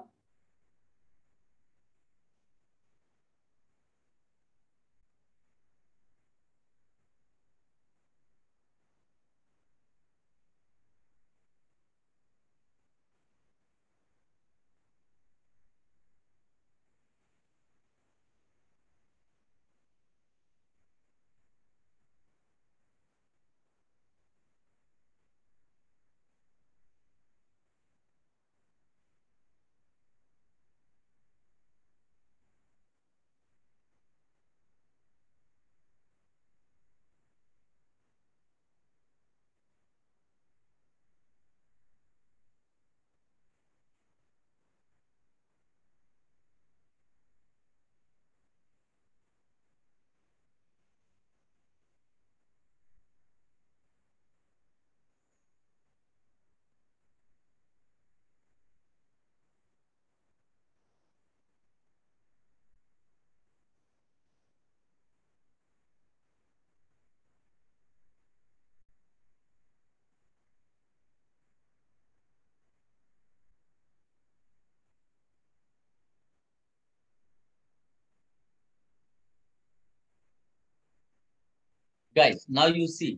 Guys now you see.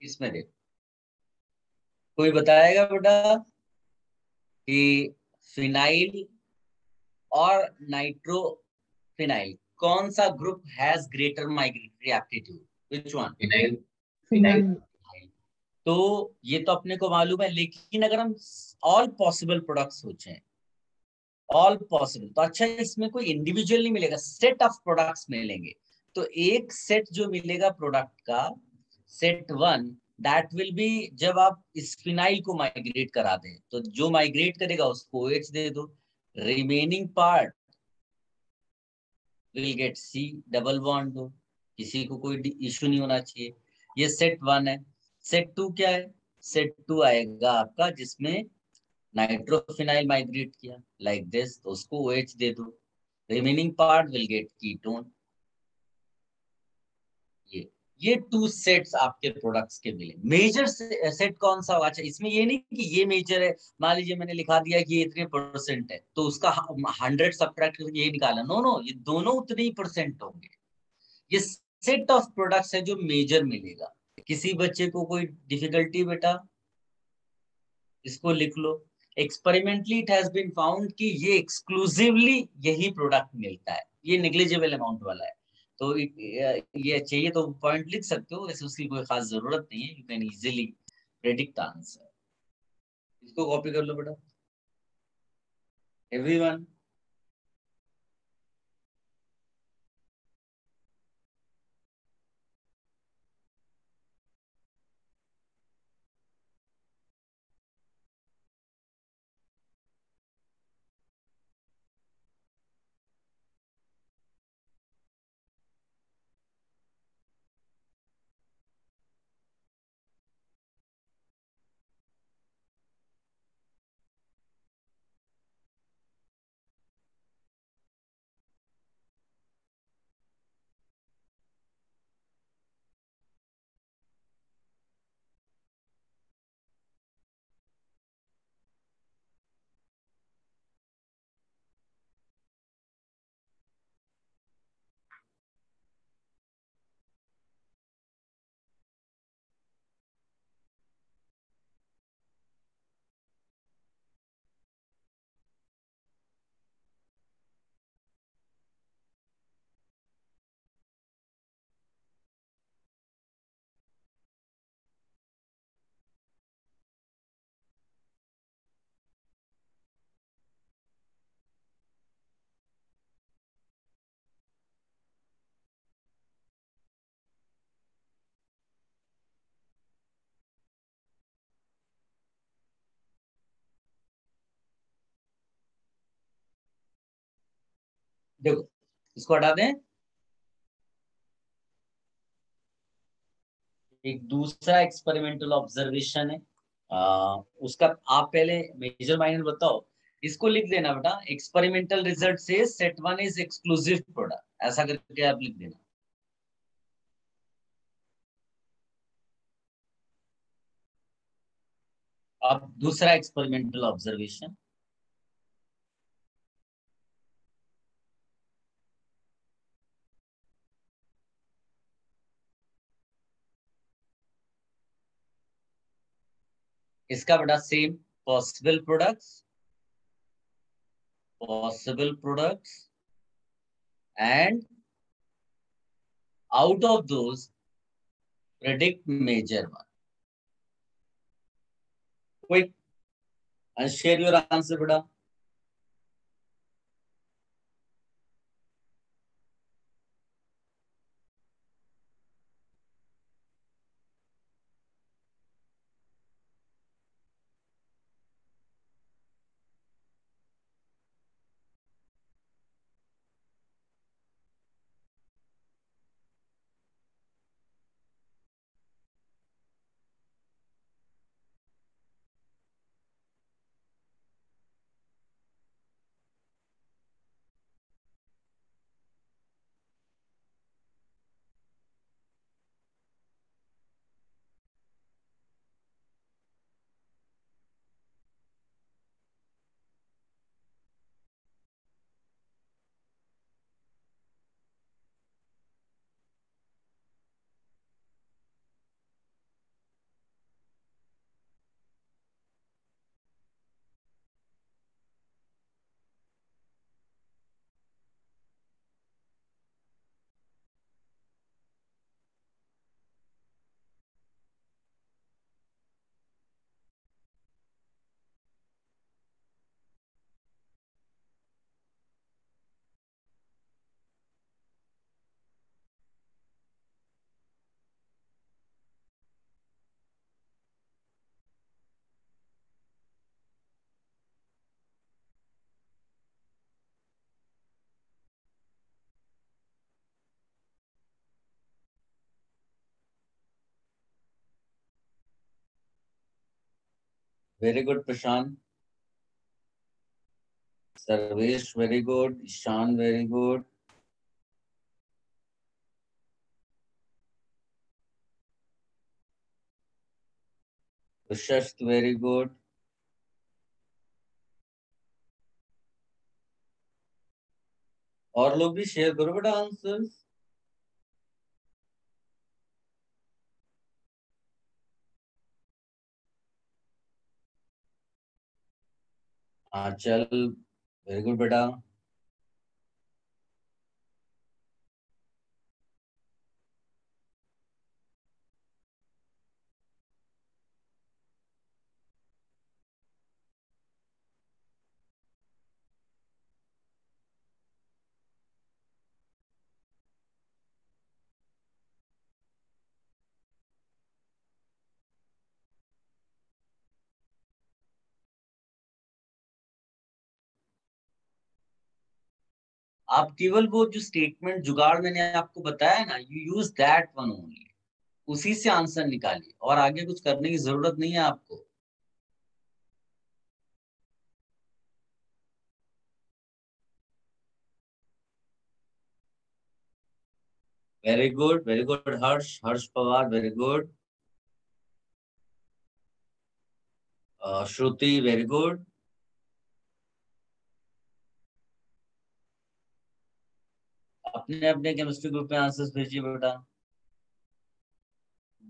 इसमें देख। कोई बताएगा बेटा कि फिनाइल और नाइट्रोफिनाइल कौन सा group has greater migratory aptitude? Which one phenyl. Phenyl. तो ये तो अपने को मालूम है लेकिन अगर हम ऑल पॉसिबल प्रोडक्ट्स सोचें ऑल पॉसिबल तो अच्छा इसमें कोई इंडिविजुअल नहीं मिलेगा सेट ऑफ़ प्रोडक्ट्स मिलेंगे। तो एक सेट जो मिलेगा प्रोडक्ट का set one that will be जब आप स्पिनाइल को माइग्रेट करा दें तो जो माइग्रेट करेगा उसको एच दे दो। Remaining part will get C double bond दो। किसी को कोई इश्यू नहीं होना चाहिए। ये सेट वन है। सेट टू क्या है? सेट टू आएगा आपका जिसमें नाइट्रोफिनाइल माइग्रेट किया। लाइक like दिस तो उसको ओ OH दे दो। Remaining part will get ketone ये टू सेट्स आपके प्रोडक्ट्स के मिले। मेजर सेट कौन सा होगा? अच्छा इसमें ये नहीं कि ये मेजर है। मान लीजिए मैंने लिखा दिया कि ये इतने परसेंट है तो उसका हंड्रेड सब्ट्रैक्ट करके ये निकाला। नो नो ये दोनों उतने ही परसेंट होंगे। ये सेट ऑफ़ प्रोडक्ट्स है जो मेजर मिलेगा। किसी बच्चे को कोई डिफिकल्टी बेटा, इसको लिख लो। Experimentally it has been found कि ये एक्सक्लूसिवली यही प्रोडक्ट मिलता है। ये निग्लिजिबल अमाउंट वाला है। तो ये चाहिए तो पॉइंट लिख सकते हो, वैसे उसकी कोई खास ज़रूरत नहीं है you can easily predict answer इसको कॉपी कर लो बेटा। एवरीवन देखो इसको हटा दें। एक दूसरा एक्सपेरिमेंटल ऑब्जर्वेशन है। आ, उसका आप पहले मेजर माइनर बताओ। इसको लिख देना बेटा। एक्सपेरिमेंटल रिज़ल्ट से set one is exclusive product ऐसा करके आप लिख देना। अब दूसरा एक्सपेरिमेंटल ऑब्जर्वेशन इसका बेटा same possible products possible products and out of those predict major one quick and share your answer beta very good Prashant Sarvesh very good Ishaan very good Prashast very good और लोग भी शेयर करो बेटा आंसर्स हाँ चल वेरी गुड बेटा। आप केवल वो जो स्टेटमेंट जुगाड़ मैंने आपको बताया ना you use that one only उसी से आंसर निकालिए। और आगे कुछ करने की ज़रूरत नहीं है आपको। Very good very good Harsh Harsh Pawar very good Shruti very good अपने अपने केमिस्ट्री ग्रुप में आंसर्स भेजिए बेटा।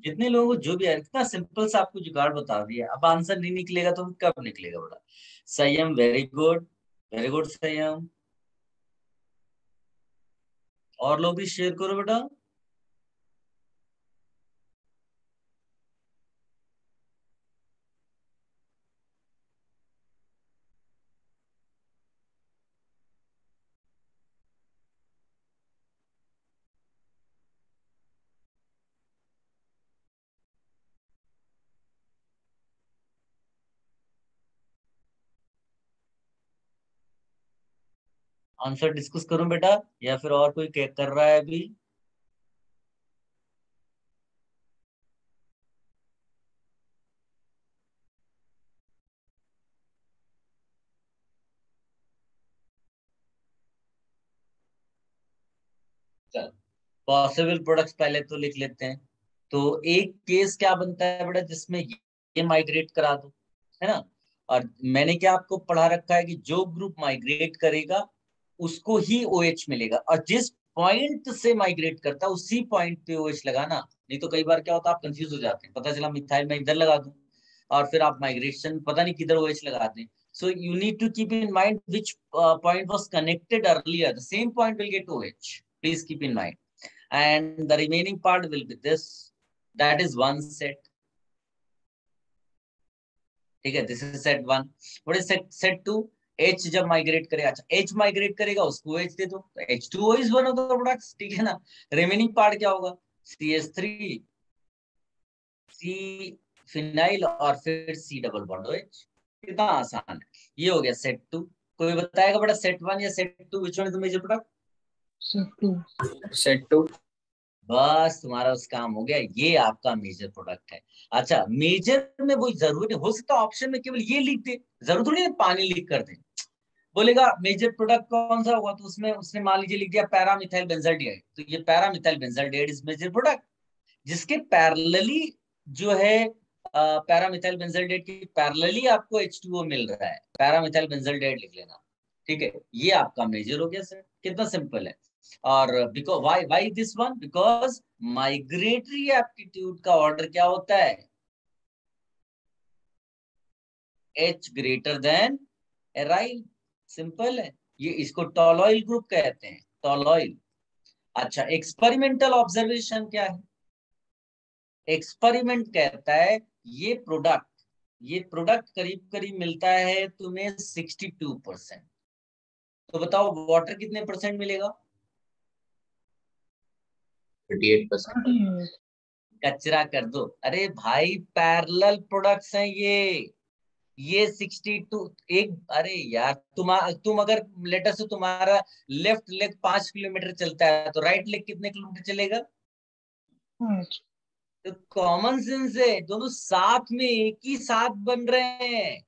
जितने लोगों को जो भी है इतना सिंपल सा आपको जुगाड़ बता दिया अब आंसर नहीं निकलेगा तो कब निकलेगा बेटा? Sanyam very good very good Sayam. और लोग भी शेयर करो बेटा। आंसर डिस्कस करूँ बेटा? या फिर और कोई कर रहा है अभी? पॉसिबल प्रोडक्ट्स पहले तो लिख लेते हैं। तो एक केस क्या बनता है बेटा जिसमें ये माइग्रेट करा दो, है ना? और मैंने क्या आपको पढ़ा रखा है कि जो ग्रुप माइग्रेट करेगा उसको ही ओ OH मिलेगा। और जिस पॉइंट से माइग्रेट करता, उसी पॉइंट पे ओ OH लगाना। नहीं तो कई बार क्या होता है आप कंफ्यूज हो जाते हैं। पता चला मिथाइल मैं इधर लगा दूँ, और फिर आप माइग्रेशन पता नहीं किधर ओ OH लगा दें। So you need to keep in mind which point was connected earlier the same point will get O OH. Please keep in mind and the remaining part will be this that is one set ठीक है? This is set one what is set two H जब माइग्रेट करेगा अच्छा एच माइग्रेट करेगा उसको एच दे दो। H two is one of the products ठीक है ना? रिमेनिंग पार्ट क्या होगा? C S three C phenyl और फिर सी डबल बॉन्ड एच कितना आसान है। ये हो गया सेट टू कोई बताएगा बेटा सेट वन या set two which one is major product Set two. Set two. बस तुम्हारा उस काम हो गया ये आपका मेजर प्रोडक्ट है। अच्छा मेजर में वो ज़रूरी हो सकता ऑप्शन में केवल ये लिख दे ज़रूर नहीं पानी लिख कर दे। बोलेगा मेजर प्रोडक्ट कौन सा होगा तो उसमें, उसने मान लीजिए लिख दिया पैरामिथाइल बेंजाल्डिहाइड तो ये para methyl benzaldehyde is major product जिसके पैरेलली जो है पैरामिथाइल बेंजाल्डिहाइड की पैरेलली आपको H2O मिल रहा है। पैरामिथाइल बेंजाल्डिहाइड लिख लेना। ठीक है? ये आपका मेजर हो गया सर कितना सिंपल है। और because why why this one because migratory aptitude का ऑर्डर क्या होता है? H greater than aryl simple है। ये इसको टॉलॉइल ग्रुप कहते हैं टॉलॉइल अच्छा एक्सपेरिमेंटल ऑब्जर्वेशन क्या है? एक्सपेरिमेंट कहता है ये प्रोडक्ट ये प्रोडक्ट करीब करीब मिलता है तुम्हें 62 परसेंट तो बताओ वाटर कितने परसेंट मिलेगा? 38 परसेंट कचरा कर दो। अरे भाई पैरेलल प्रोडक्ट्स हैं ये। ये 62 एक अरे यार तुम तुम अगर लेटर से तुम्हारा लेफ़्ट लेग पाँच किलोमीटर चलता है तो राइट लेग कितने किलोमीटर चलेगा? तो कॉमन सेंस है दोनों साथ में एक ही साथ बन रहे हैं।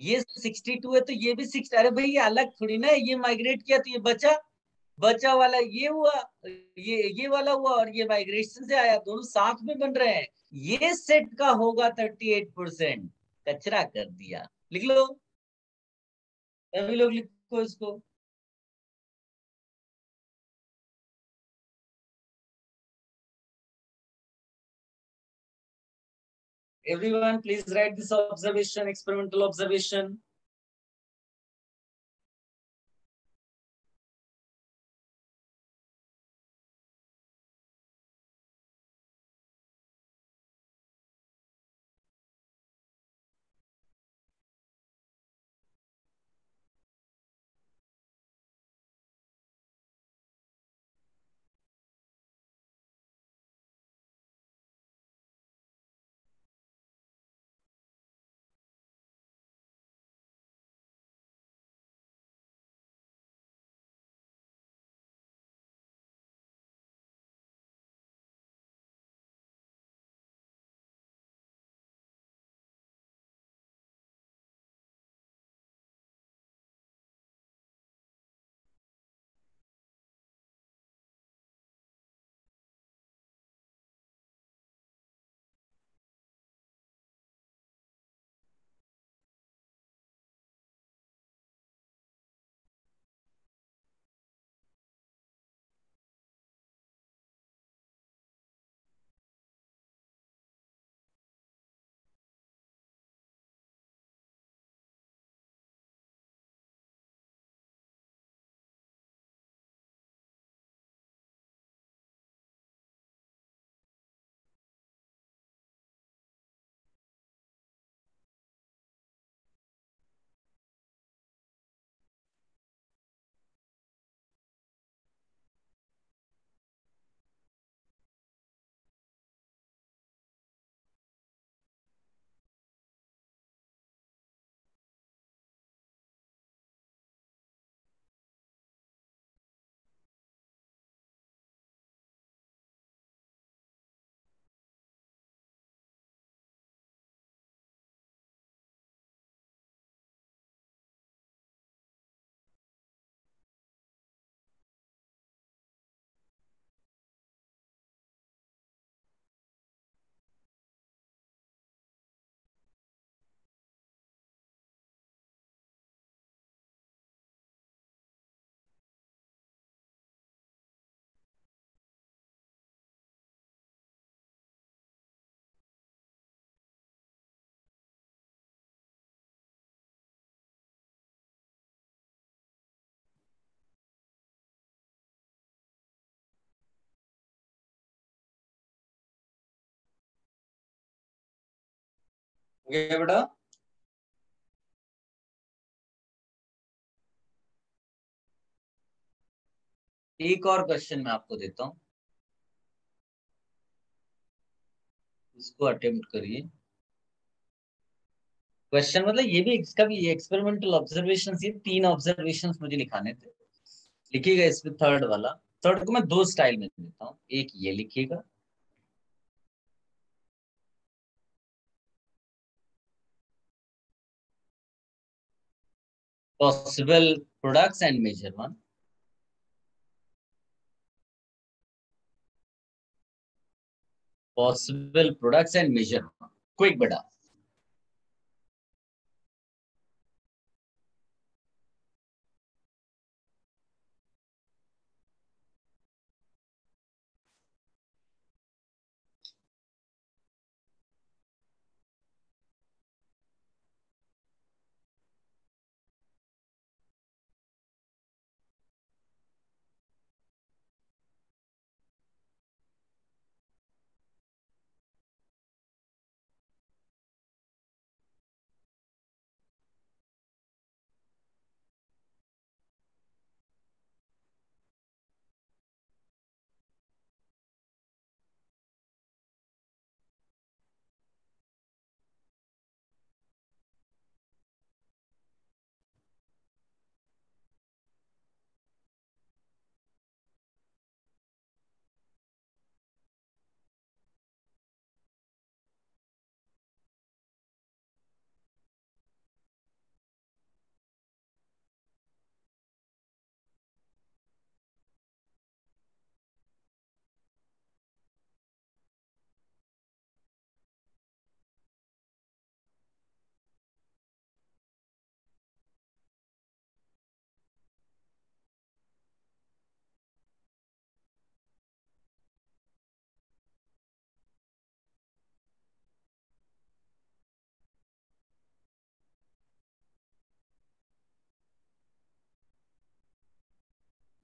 ये 62 है तो ये भी 60 अरे भाई ये अलग थोड़ी ना ये माइग्रेट किया तो ये बचा बचा वाला ये हुआ ये ये वाला हुआ और ये माइग्रेशन से आया दोनों साथ में बन रहे हैं। ये सेट का होगा 38 परसेंट कचरा कर दिया। लिख लो। सभी लोग लिखो इसको। Everyone please write this observation experimental observation गया बेटा? एक और क्वेश्चन मैं आपको देता हूँ। इसको अटेम्प्ट करिए। क्वेश्चन मतलब ये भी इसका भी एक्सपेरिमेंटल ऑब्जर्वेशन ये तीन ऑब्जर्वेशन मुझे लिखाने थे। लिखिएगा इसमें थर्ड वाला। थर्ड को मैं दो स्टाइल में देता हूँ। एक ये लिखिएगा possible products and measure one possible products and measure one quick beta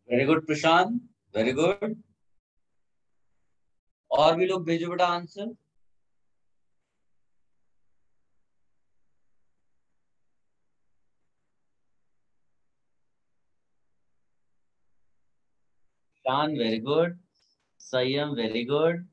very good Prashant very good और भी लोग भेजो बेटा answer Shaan very good Sayam very good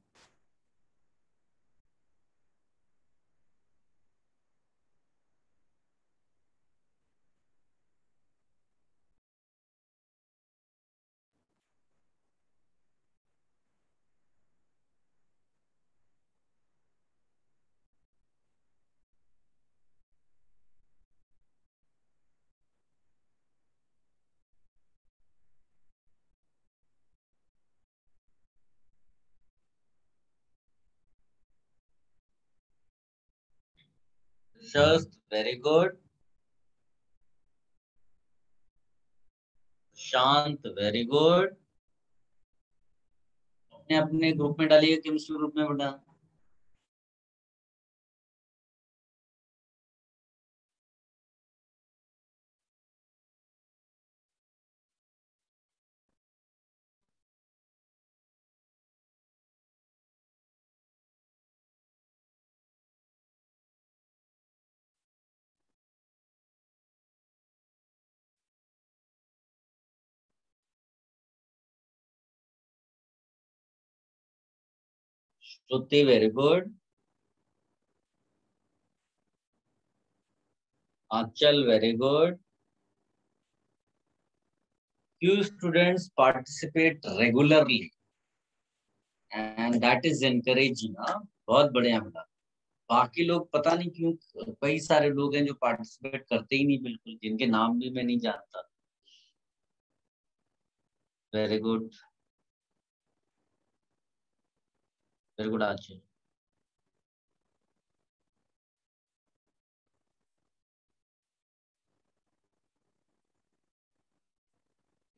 Shast, very good Shant very good अपने अपने ग्रुप में डालिए केमिस्ट्री ग्रुप में बेटा Shruti very good Achal, very good. Few students participate regularly, and that is encouraging. हाँ. बहुत बढ़िया बेटा बाकी लोग पता नहीं क्यों कई सारे लोग हैं जो पार्टिसिपेट करते ही नहीं बिल्कुल जिनके नाम भी मैं नहीं जानता। वेरी गुड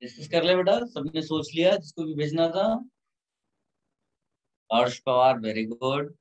डिस्कस कर ले बेटा, सबने सोच लिया, जिसको भी भेजना था। Harsh Pawar very good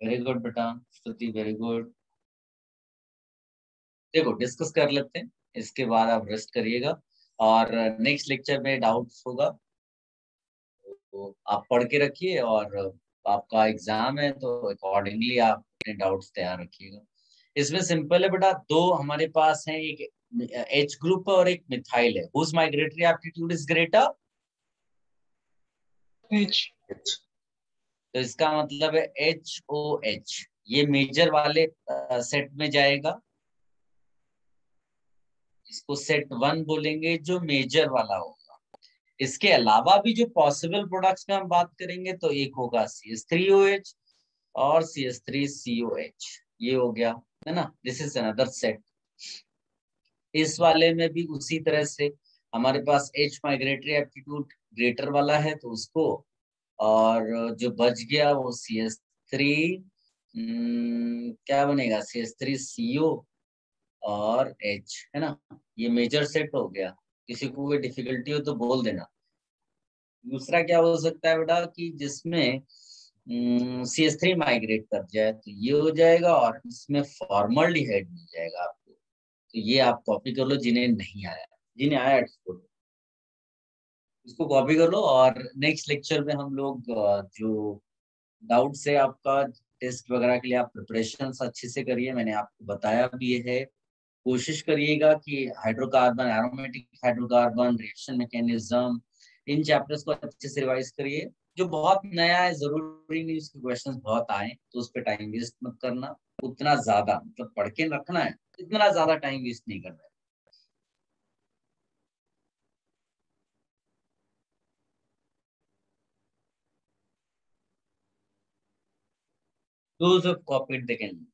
very good बेटा स्तुति वेरी गुड देखो डिस्कस कर लेते हैं इसके बाद आप रेस्ट करिएगा। और नेक्स्ट लेक्चर में डाउट्स होगा तो आप पढ़ के रखिए और आपका एग्ज़ाम है तो अकॉर्डिंगली आप अपने डाउट्स तैयार रखिएगा। इसमें सिंपल है बेटा दो हमारे पास है एक एच ग्रुप और एक मिथाइल है। Whose migratory aptitude is greater H. तो इसका मतलब है एच ओ एच ये मेजर वाले सेट में जाएगा। इसको सेट वन बोलेंगे, जो मेजर वाला होगा। इसके अलावा भी जो पॉसिबल प्रोडक्ट्स में हम बात करेंगे तो एक होगा C S three O H और C S three C O H ये हो गया, है ना? दिस इज़ अनदर सेट इस वाले में भी उसी तरह से हमारे पास एच माइग्रेटरी एप्टीट्यूड ग्रेटर वाला है तो उसको और जो बच गया वो सी एस थ्री क्या बनेगा? सी एस थ्री सी ओ और एच है ना? ये मेजर सेट हो गया। किसी को कोई डिफिकल्टी हो तो बोल देना। दूसरा क्या हो सकता है बेटा कि जिसमें सी एस थ्री माइग्रेट कर जाए तो ये हो जाएगा और इसमें फॉर्मल्डिहाइड मिल जाएगा आपको। तो ये आप कॉपी कर लो जिन्हें नहीं आया। जिन्हें आया इसको इसको कॉपी कर लो और नेक्स्ट लेक्चर में हम लोग जो डाउट है आपका टेस्ट वगैरह के लिए आप प्रिपरेशन अच्छे से करिए। मैंने आपको बताया भी है। कोशिश करिएगा कि hydrocarbon aromatic hydrocarbon reaction mechanism इन चैप्टर्स को अच्छे से रिवाइज करिए। जो बहुत नया है, ज़रूरी नहीं उसके क्वेश्चन बहुत आए तो उस पर टाइम वेस्ट मत करना। उतना ज़्यादा मतलब पढ़ के रखना है, इतना ज़्यादा टाइम वेस्ट नहीं करना है। Those who have copied, they can